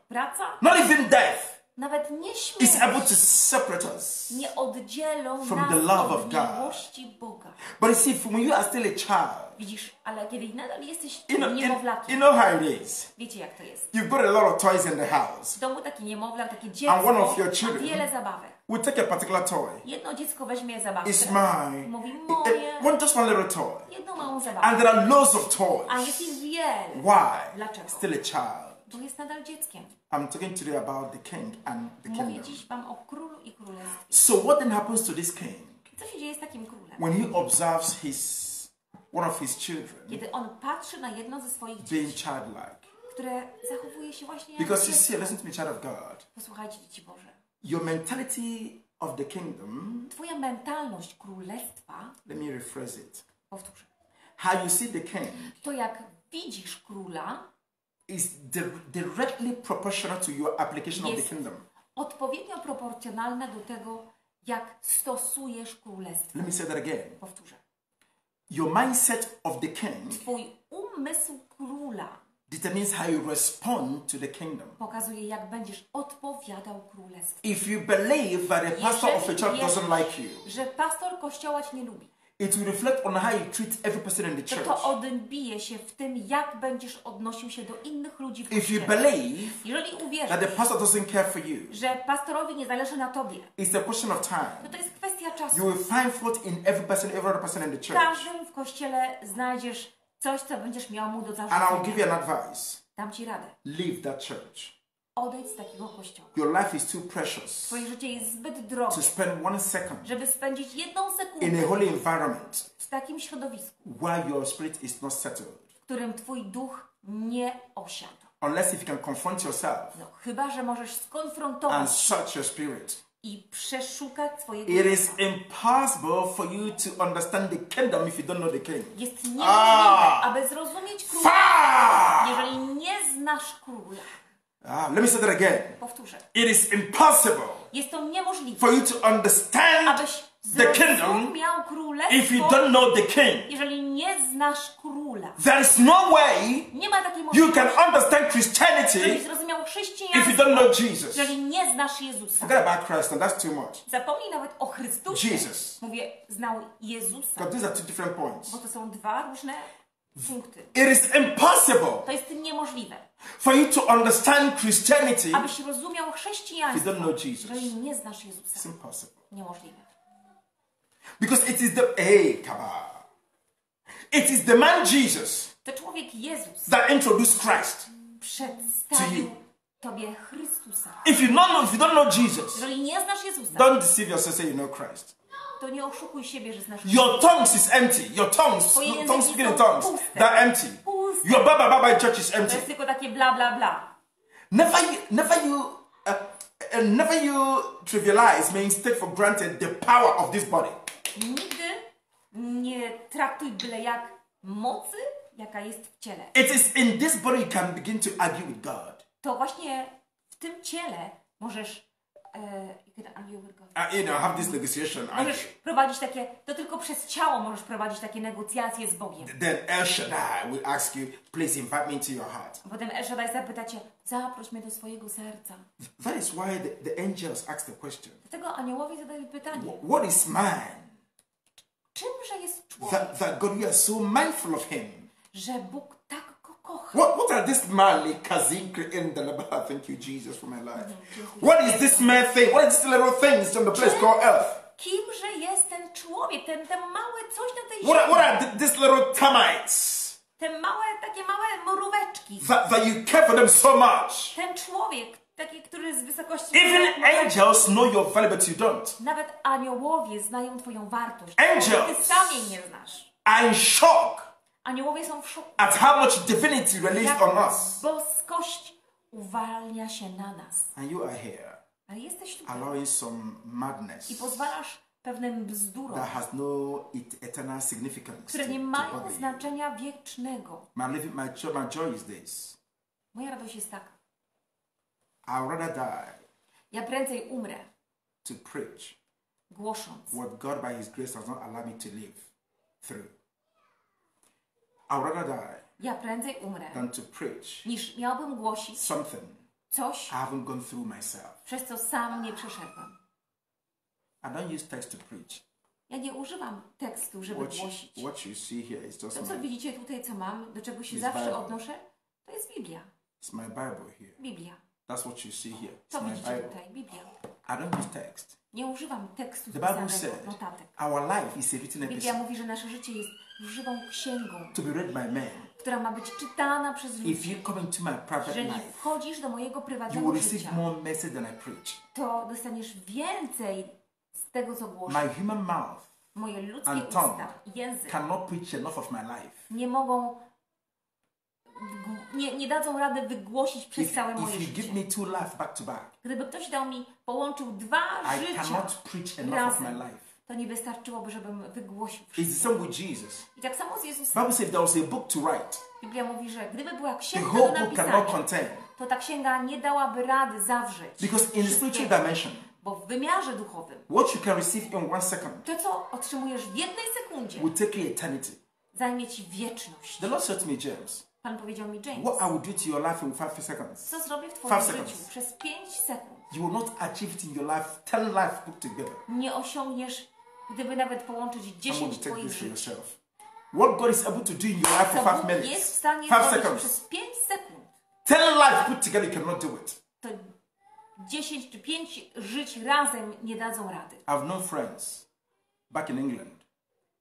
praca,
Not even death
nawet nie
is able to separate us.
nie oddzielą
from
nas
the love
od
of God.
Boga.
But you see, when you are still a child,
Widzisz, ale kiedy nadal jesteś
you know,
niemowlakiem,
you know how it is.
wiecie jak to jest.
You've got a lot of toys in the house.
W domu taki niemowlak, takie
And one of your children-
wiele zabawek.
We take a particular toy.
Jedno dziecko weźmie zabawkę,
It's mine.
mówi moje,
one, just one little toy.
jedną małą
And there are loads of
a
toys.
jest ich wiele.
Why?
Dlaczego?
Still a child.
Bo jest nadal dzieckiem.
I'm talking today about the king and the
Mówię
kingdom.
dziś wam o królu i królestwie.
So what then happens to this king
Co się dzieje z takim królem?
when he observes his one of his children
Kiedy on patrzy na jedno ze swoich
being
dzieci,
childlike?
które zachowuje się właśnie jak
Because you see,
dziecko.
listen to me, child of God.
Posłuchajcie, dzieci Boże.
Your mentality of the kingdom.
Twoja mentalność królestwa,
Let me rephrase it.
powtórzę,
How you see the king
to jak widzisz króla,
is di- directly proportional to your application of the kingdom.
odpowiednio proporcjonalne do tego, jak stosujesz królestwo.
Let me say that again.
Powtórzę.
Your mindset of the king
Twój umysł króla
determines how you respond to the kingdom.
pokazuje, jak będziesz odpowiadał królestwu.
If you believe that a pastor of a
Jeżeli
church doesn't like you,
że pastor kościoła cię nie lubi,
it will reflect on how you treat every person in the
to
church.
to odbije się w tym, jak będziesz odnosił się do innych ludzi w
If you
kościele.
believe
Jeżeli
that
uwierzysz,
the pastor doesn't care for you,
że pastorowi nie zależy na tobie,
it's a question of
to
time.
to jest kwestia
You
czasu.
will find fault in every person, every other person in the church.
każdym w kościele znajdziesz coś, co będziesz miał mu do
And I'll give you
zarzucenia.
an advice.
Dam ci radę.
Leave that church.
Odejdź z takiego kościoła.
Your life is too precious
Twoje życie jest zbyt drogie,
to spend one second
żeby spędzić jedną
in a
sekundę
holy environment
w takim środowisku,
while your spirit is not settled.
w którym twój duch nie osiadł.
Unless if you can confront yourself
No, chyba, że możesz
and
skonfrontować
search your spirit.
i przeszukać swojego
It is impossible for you to understand the kingdom if you don't know the king.
Jest niemożliwe,
Ah!
aby zrozumieć króla, jeżeli nie znasz króla.
Ah, let me say that again.
Powtórzę.
It is impossible
Jest to niemożliwe,
for you to understand
abyś
the kingdom
zrozumiał
if you don't know the king.
jeżeli nie znasz króla.
There is no way
Nie ma takiej
you
możliwości,
can understand
żebyś
Christianity
zrozumiał
if you
chrześcijaństwo,
don't know Jesus.
jeżeli nie znasz Jezusa.
Forget about Christ, and that's too much.
Zapomnij nawet o Chrystusie.
Jesus.
Mówię, znał Jezusa,
Because these are two different points.
bo to są dwa różne punkty.
It is impossible
To jest niemożliwe,
for you to understand Christianity if
abyś rozumiał
you
chrześcijaństwo,
don't know Jesus.
jeżeli nie znasz Jezusa.
It's impossible.
Niemożliwe.
Because it is the hey, on. It is the man Jesus
To człowiek Jezus
that introduced Christ.
przedstawił Tobie Chrystusa.
If you don't know, if you don't know Jesus,
Jeżeli nie znasz Jezusa,
don't deceive yourself. Say you know Christ.
To nie oszukuj siebie, że znasz
Your tongues is empty. Your tongues,
Twoje
tongues speaking in tongues,
puste.
they're empty.
Puste.
Your baba baba church is
To
empty.
jest tylko takie bla, bla, bla.
Never, you, never you, uh, uh, never you trivialize, means take for granted the power of this body.
Nigdy nie traktuj byle jak mocy, jaka jest w ciele.
It is in this body you can begin to argue with God.
To właśnie w tym ciele możesz e, you can argue with God.
Uh, you know, have this negotiation. I,
Możesz prowadzić takie, to tylko przez ciało możesz prowadzić takie negocjacje z Bogiem.
then El Shaddai will ask you, please invite me into your heart.
Potem El Shaddai zapyta cię, zaproś mnie do swojego serca.
That is why the, the angels ask the question
Dlatego aniołowie zadali pytanie,
"Wh- What is man
czymże jest człowiek,
that, that God, you are so mindful of him?
że Bóg tak
are this man? Thank you, Jesus, for my life. What is this man thing? What is this little things on the place called earth?
Kimże jest ten człowiek, ten, ten małe coś na tej
What are,
ziemi?
what are th- these little termites
Te małe, takie małe mróweczki.
that, that you care for them so much?
Ten człowiek, taki, który z wysokości...
Even angels know your value, but you don't.
Nawet aniołowie znają twoją wartość.
Angels.
Ty sam jej nie znasz.
I'm in shock
Aniołowie są w szoku.
at how much divinity released on us.
boskość uwalnia się na nas.
And you are here
Ale jesteś tutaj
allowing some madness
i pozwalasz pewnym bzdurom,
that has no et- eternal significance.
które nie mają znaczenia wiecznego.
My, living, my, joy, my joy is this.
Moja radość jest taka.
I'd rather die
Ja prędzej umrę,
to preach
głosząc
what God by His grace has not allowed me to live through. I'd rather die
Ja prędzej umrę,
than to preach
niż miałbym głosić
something
coś,
I haven't gone through myself.
przez co sam nie przeszedłem.
I don't use text to preach.
Ja nie używam tekstu, żeby
What,
głosić.
what you see here is just
To, co
my,
widzicie tutaj, co mam, do czego się zawsze
Bible.
odnoszę, to jest Biblia.
it's my Bible here.
Biblia.
That's what you see here. It's
Co
my
widzicie
Bible.
tutaj? Biblia.
I don't use text.
Nie używam tekstu
The Bible said
notatek.
our life is a written
Biblia
epistle
mówi, że nasze życie jest żywą księgą,
to be read by men.
która ma być czytana przez
If
ludzi.
you come into my private
Jeżeli
life,
wchodzisz do mojego
you will
prywatnego
receive
życia,
more message than I preach.
to dostaniesz więcej z tego, co głoszę.
My human mouth
Moje ludzkie
and tongue
usta, język
cannot preach enough of my life.
nie mogą, wgł- nie, nie dadzą rady wygłosić przez
If,
całe moje
if you give
życie.
me two life back to back,
Gdyby ktoś dał mi, połączył dwa
I
życia,
cannot preach enough of my
razem,
life.
To nie wystarczyłoby, żebym wygłosił
It's the
wszystko.
same with Jesus.
I tak samo z Jezusem.
Bible said there was a book to write.
Biblia mówi, że gdyby była
The
księga
whole
do
book cannot
napisania,
contain.
to ta księga nie dałaby rady zawrzeć.
Because in the spiritual
wszystkiego.
dimension,
Bo w wymiarze duchowym
what you can receive in one second
to, co otrzymujesz w jednej sekundzie,
will take you eternity.
zajmie ci wieczność.
The Lord said to me, James,
Pan powiedział mi, James,
what I will do to your life in five seconds,
co zrobię w twoim
Five
życiu
seconds.
przez 5 sekund.
you will not achieve it in your life, ten life put together.
Nie osiągniesz, gdyby nawet połączyć
I'm going
10
to take
twoich żyć.
What God is able to do in your life for five
Bóg jest w
minutes,
stanie
five seconds,
przez 5 sekund,
ten life put together, you cannot do it.
to 10 czy 5 żyć razem nie dadzą rady.
I've known friends back in England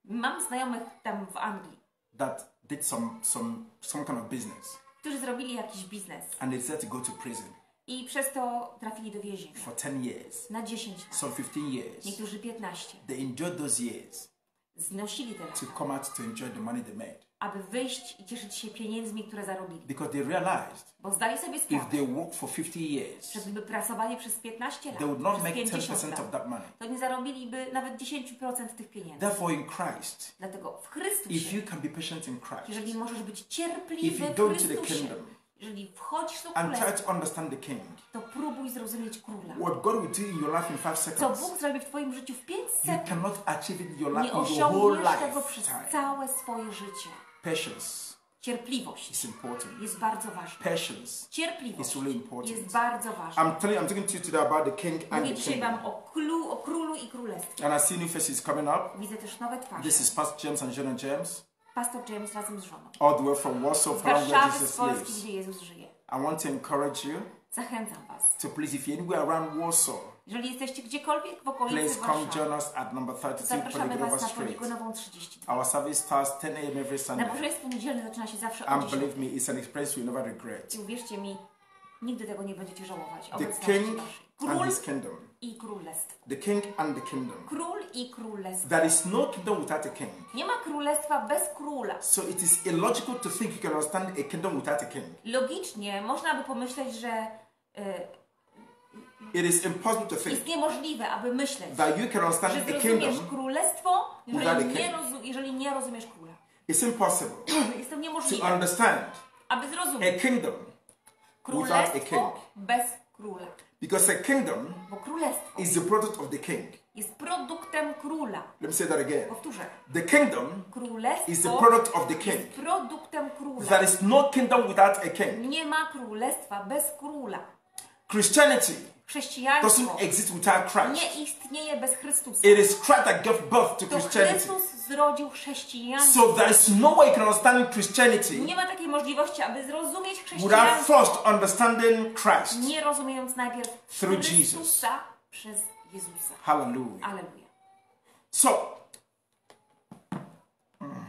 Mam znajomych tam w Anglii,
that did some some some kind of business
którzy zrobili jakiś biznes
and they decided to go to prison
i przez to trafili do więzienia
for 10 years,
na 10 lat,
some 15 years.
niektórzy 15.
They enjoyed those years
Znosili te lata,
to come out to enjoy the money they made
aby wyjść i cieszyć się pieniędzmi, które zarobili.
because they realized
Bo zdali sobie
if
sprawę,
they worked for 50 years,
że gdyby pracowali przez 15 lat,
they would not make
50
10% of
lat,
that money.
to nie zarobiliby nawet 10% tych pieniędzy.
Therefore, in Christ,
Dlatego w
if
Chrystusie,
you can be patient in
jeżeli
Christ,
możesz być
if
cierpliwy
you
w
go to the
Chrystusie,
kingdom
jeżeli wchodzisz do
and try to understand the King,
to próbuj zrozumieć króla.
what God will do in your life in five
Co
seconds,
Bóg zrobi w Twoim życiu w 5
you
sekund,
cannot achieve it in your
nie
life,
osiągniesz tego przez całe swoje życie.
Patience
Cierpliwość
is important.
jest bardzo ważna.
Patience
Cierpliwość
is really important.
jest bardzo ważna.
I'm telling you, I'm talking to you today about the King and
Mówię
the Kingdom.
Wam o, królu, o królu i królestwie.
And I see new faces coming up.
Widzę też nowe twarze.
This is Pastor James and Jonah James,
Pastor James razem z żoną.
all the way from Warsaw, from where Jesus
Polski,
lives.
gdzie Jezus żyje.
I want to encourage you
Zachęcam Was.
to please, if you're anywhere around Warsaw,
Jeżeli jesteście gdziekolwiek w okolicy
please come join us at number 32
zapraszamy Was na. Poligonową 32.
Our service starts 10 a.m. every Sunday.
Nabożeństwo niedzielne zaczyna się zawsze o
And
10.
believe me, it's an experience you never regret.
I uwierzcie mi, nigdy tego nie będziecie żałować.
The King
naszej.
and
Król
His kingdom.
I królestwo.
The King and the kingdom.
Król i królestwo.
There is no kingdom without a king.
Nie ma królestwa bez króla.
So it is illogical to think you can understand a kingdom without a king.
Logicznie można by pomyśleć, że y,
It is impossible to think
jest niemożliwe, aby myśleć,
that you can
że
understand a
zrozumiesz
kingdom.
królestwo,
a
jeżeli nie, rozu- jeżeli nie rozumiesz króla.
It's impossible *clears throat*
Jest to
to
niemożliwe,
understand
aby
a
zrozumieć
kingdom without a king.
królestwo bez króla.
Because a kingdom
Bo królestwo
is the product of the king.
jest produktem króla.
Let me say that again.
Powtórzę.
The kingdom is the
Królestwo
product of the king.
jest produktem króla.
There is no kingdom without a king.
Nie ma królestwa bez króla.
Christianity doesn't exist without Christ.
nie istnieje bez Chrystusa.
It is Christ that gave birth to
To
Christianity.
Zrodził chrześcijaństwo.
So there is no way you can understand Christianity
Nie ma takiej możliwości, aby zrozumieć
without first understanding Christ.
nie rozumiejąc najpierw
Through
Chrystusa przez Jezusa.
Hallelujah.
Aleluja.
So, Mm.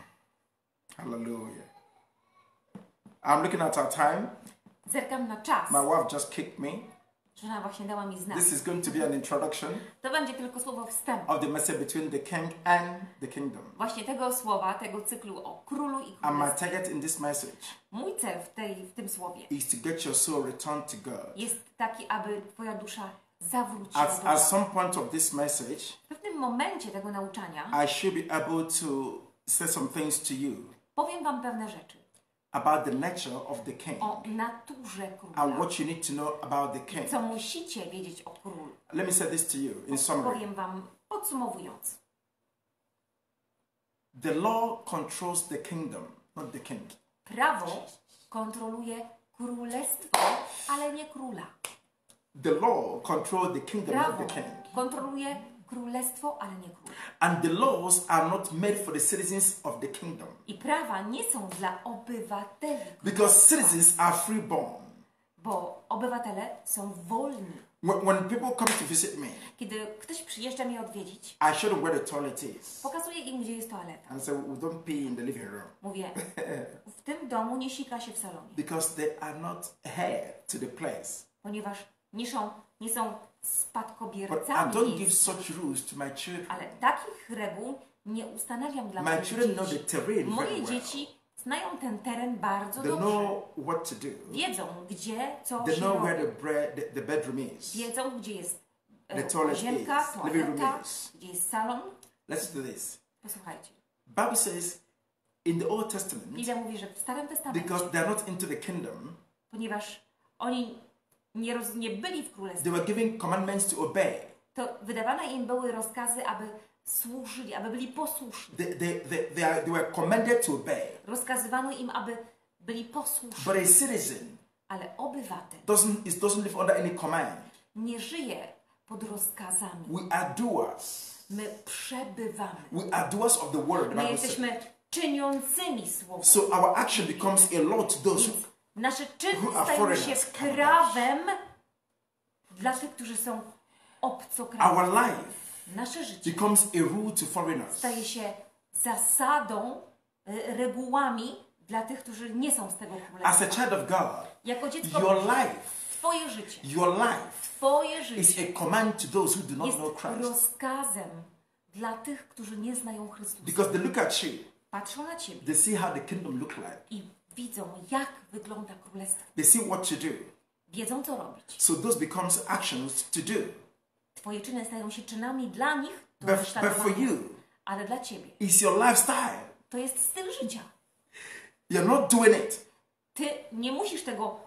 hallelujah. I'm looking at our time.
Zerkam na czas.
My wife just kicked me.
Żona właśnie dała mi znak.
This is going to be an introduction
To będzie tylko słowo wstępu.
of the message between the king and the kingdom.
Właśnie tego słowa, tego cyklu o królu i
And my
królestwie.
target in this message
Mój cel w, tej, w tym słowie
is to get your soul returned to God.
jest taki, aby Twoja dusza zawróciła
At,
do
at some point of this message,
W pewnym momencie tego nauczania
I should be able to say some things to you
powiem Wam pewne rzeczy
about the nature of the king
o naturze
and
króla.
what you need to know about the king.
Co musicie wiedzieć o królu.
Let me say this to you in summary.
Powiem Wam podsumowując.
The law controls the kingdom, not the king.
Prawo kontroluje królestwo, ale nie króla.
The law controls the kingdom, not
Prawo
the king.
kontroluje królestwo, ale nie króla.
And the laws are not made for the citizens of the kingdom
I prawa nie są dla obywateli,
because citizens are freeborn.
bo obywatele są wolni.
When, when people come to visit me,
Kiedy ktoś przyjeżdża mnie odwiedzić,
I show them where the toilet is.
pokazuję im, gdzie jest toaleta.
And say, we don't pee in the living room
Mówię, *laughs* w tym domu nie sika się w salonie,
because they are not heir to the place.
ponieważ nie są, nie są
But I
spadkobiercami
don't give
miejsca.
such rules to my children.
Ale takich reguł nie ustanawiam dla
My
moich
children know the
dzieci.
very
Moje
well.
dzieci znają ten teren bardzo
They
dobrze.
know what to do.
Wiedzą, gdzie co
They
się
know
robi.
where the, bread, the, the bedroom is.
Wiedzą, gdzie jest e,
The
łazienka,
is,
toaleta, gdzie jest salon.
This.
Posłuchajcie.
Bible says in the Old Testament,
Biblia mówi, że w Starym Testamencie,
because they're not into the kingdom,
ponieważ oni nie, roz, nie byli w królestwie,
they were given commandments to obey.
to wydawane im były rozkazy, aby służyli, aby byli posłuszni.
They, they, they, they, are, they were commanded to obey.
Rozkazywano im, aby byli posłuszni.
But a citizen
Ale obywatel
doesn't, is, doesn't live under any command.
nie żyje pod rozkazami.
We are doers.
My przebywamy.
We are doers of the word.
My jesteśmy czyniącymi słowo.
So our action becomes a law to those who,
nasze czyny
who are
stają się
foreigners,
prawem dla tych, którzy są
our life
Nasze życie
becomes a rule to foreigners.
staje się zasadą, e, regułami dla tych, którzy nie są z tego
As a
królestwa.
child of God,
Jako dziecko
your life,
Twoje życie,
your life
Twoje
is
życie
a command to those who do not
jest
know Christ.
rozkazem dla tych, którzy nie znają Chrystusa.
Because they look at you,
Patrzą na Ciebie
they see how the kingdom look like.
i widzą, jak wygląda królestwo.
They see what to do.
Wiedzą, co robić.
So those becomes actions to do.
Twoje czyny stają się czynami dla nich do
But, but for you,
Ale dla Ciebie
it's your lifestyle.
to jest styl życia.
You're not doing it.
Ty nie musisz tego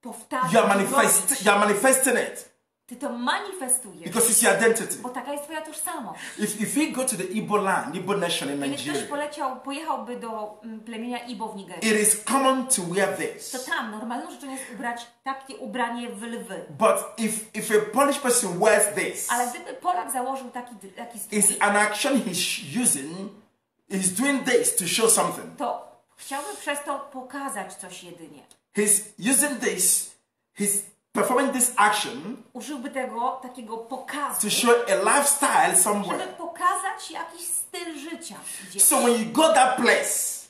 powtarzać.
You're, manifest, you're manifesting it
Ty to manifestujesz,
because it's your identity.
bo taka jest Twoja tożsamość.
If, if you go to the Igbo land, Igbo nation in
Kiedy ktoś
Nigeria,
poleciał, pojechałby do mm, plemienia Ibo w Nigerii,
it is common to wear
to
this.
tam normalną rzeczą jest ubrać takie ubranie w lwy.
But if, if a Polish person wears this,
Ale gdyby Polak założył taki, taki strój,
it's an action he's using, he's doing this to show something.
to chciałby przez to pokazać coś jedynie.
He's using this, he's performing this action
Użyłby tego takiego pokazu,
to show a lifestyle
żeby
somewhere.
pokazać jakiś styl życia. gdzieś.
So when you go that place,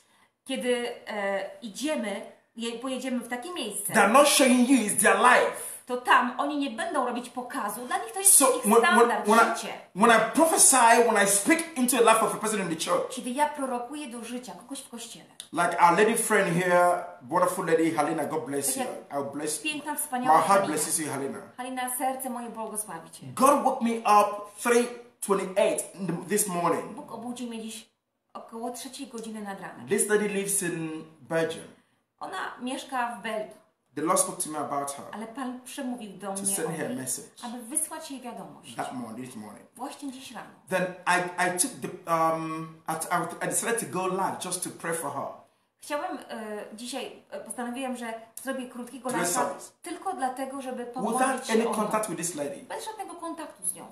Kiedy e, idziemy, je, pojedziemy w takie miejsce,
they're not showing you is their life.
To tam oni nie będą robić pokazu. Dla nich to jest
So
ich
when, when,
standard,
when, I,
życie.
when I prophesy, when I speak into the life of a person in the church,
Kiedy ja prorokuję do życia kogoś w kościele,
like our lady friend here, wonderful lady Halina, God bless you.
Tak
I bless
piękna,
My
wspaniała
heart
Halina.
blesses you, Halina.
Halina, serce moje błogosławi Cię.
God woke me up 3:28 in the- this morning.
Bóg obudził mnie dziś około trzeciej godziny nad ranem.
This lady lives in Belgium.
Ona mieszka w Belgii.
The Lord spoke to me about her
ale Pan przemówił do
to
mnie
send her message
aby wysłać jej wiadomość.
that morning, this morning.
Właśnie dziś rano.
Then I, I took the um I, I, decided to go live just to pray for her.
Chciałem e, dzisiaj, e, postanowiłem, że zrobię krótkiego live'a tylko dlatego, żeby pomodlić
Without any contact with this lady.
Bez żadnego kontaktu z nią.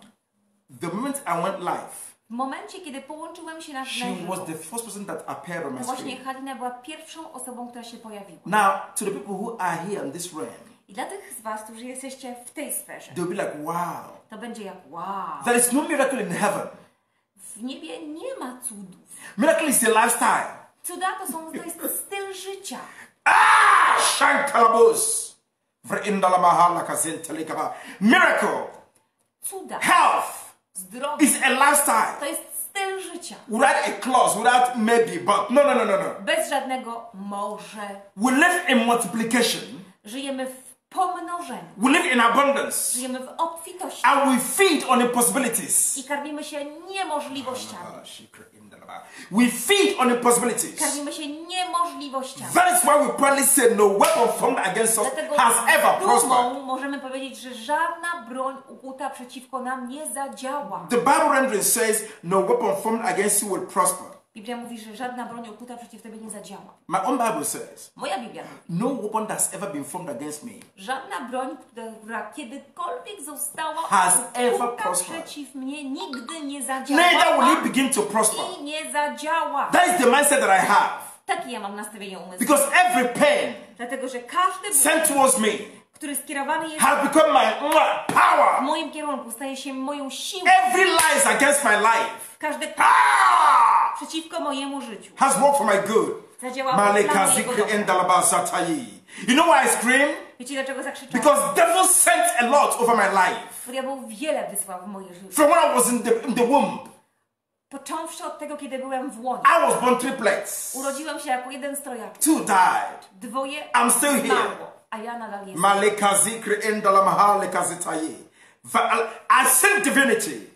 The moment I went live,
W momencie, kiedy połączyłem się na
she
na żywo,
was the first person that appeared on my
to właśnie
screen.
Halina była pierwszą osobą, która się pojawiła.
Now, to the people who are here in this realm,
I dla tych z Was, którzy jesteście w tej sferze,
they'll be like, wow,
to będzie jak wow.
there is no miracle in heaven.
W niebie nie ma cudów.
Miracle is a lifestyle.
Cuda to, są, to jest *laughs* styl życia.
Ah, Shankalabus. Vrindalamahala kazintalikaba. Miracle,
Cuda,
health
zdrowie,
is a lifestyle.
to jest styl życia.
Without a clause, without maybe, but no, no, no, no, no.
Bez żadnego może.
We live in multiplication.
Żyjemy w pomnożeniu.
We live in abundance.
Żyjemy w obfitości.
And we feed on impossibilities.
I karmimy się niemożliwościami.
We feed on impossibilities.
Karmimy się niemożliwościami.
That is why we proudly say no weapon formed against us
Dlatego
has ever prospered.
możemy powiedzieć, że żadna broń ukuta przeciwko nam nie zadziała.
The Bible rendering says no weapon formed against you will prosper.
Biblia mówi, że żadna broń ukuta przeciw Tobie nie zadziała.
My own Bible says
Moja Biblia mówi,
no weapon that's ever been formed against me
żadna broń, która kiedykolwiek została
Has ever prospered.
przeciw mnie, nigdy nie
neither will it begin to prosper.
i nie zadziała.
That is the mindset that I have.
Takie ja mam nastawienie umysłu.
Because every pain
Dlatego, że każdy ból,
sent towards me
który skierowany jest
has become my mwah,
w
power.
moim kierunku, staje się moją siłą.
Every lie is against my life.
Każdy
Ah!
Przeciwko mojemu życiu.
Has worked for my good.
Zadziałał dla
Malika
mojego
zikri
dobra.
endalaba zatayi. You know why I scream?
Wiecie dlaczego zakrzyczałem?
Because devil sent a lot over my life.
Bo diabeł wiele wysłał w moje życie.
From when I was in the, in the womb,
Począwszy od tego, kiedy byłem w łonie.
I was born triplets.
Urodziłem się jako jeden z trojaków.
Two died.
Dwoje
I'm still here.
zmarło, a ja nadal jestem.
Malika zikri endalamahalika zitayi. Va- I sent divinity.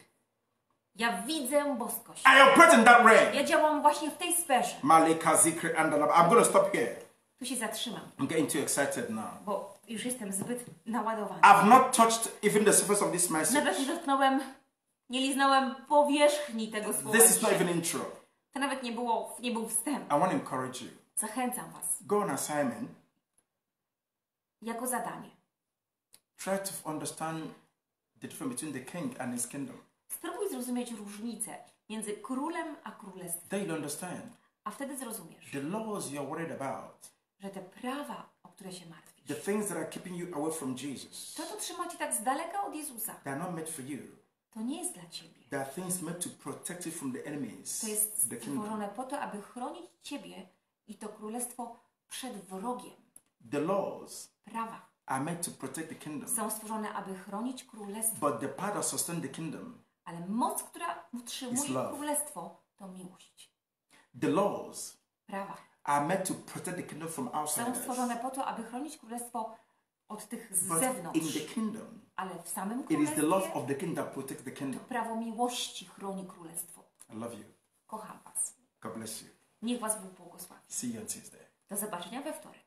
Ja widzę boskość.
I operate in that realm.
Ja działam właśnie w tej sferze.
Malika zikri endalama. I'm going to stop here.
Tu się zatrzymam,
I'm getting too excited now.
bo już jestem zbyt naładowany.
I've not touched even the surface of this message.
Nawet nie dotknąłem, nie liznąłem powierzchni tego słowa.
This is not even intro.
To nawet nie, było, nie był wstęp.
I want to encourage you.
Zachęcam Was.
Go on assignment.
Jako zadanie.
Try to understand the difference between the king and his kingdom.
Spróbuj zrozumieć różnicę między królem a królestwem.
Then you'll understand
A wtedy zrozumiesz,
the laws you're worried about,
że te prawa, o które się martwisz,
the things that are keeping you away from Jesus,
to, co trzyma Cię tak z daleka od Jezusa,
they are not meant for you.
to nie jest dla Ciebie.
They are things meant to protect you from the enemies,
To jest stworzone po to, aby chronić Ciebie i to królestwo przed wrogiem.
The laws
Prawa
are meant to protect the kingdom,
są stworzone, aby chronić królestwo,
but the part that sustains the kingdom,
ale moc, która utrzymuje królestwo, to miłość.
the laws
Prawa
are meant to protect the kingdom from
są
outsiders.
stworzone po to, aby chronić królestwo od tych z
But in
zewnątrz.
the kingdom,
Ale w samym
it is the love
królestwie
of the king that protects the kingdom.
prawo miłości chroni królestwo.
I love you.
Kocham Was.
God bless you.
Niech Was Bóg błogosławi.
See you on Tuesday.
Do zobaczenia we wtorek.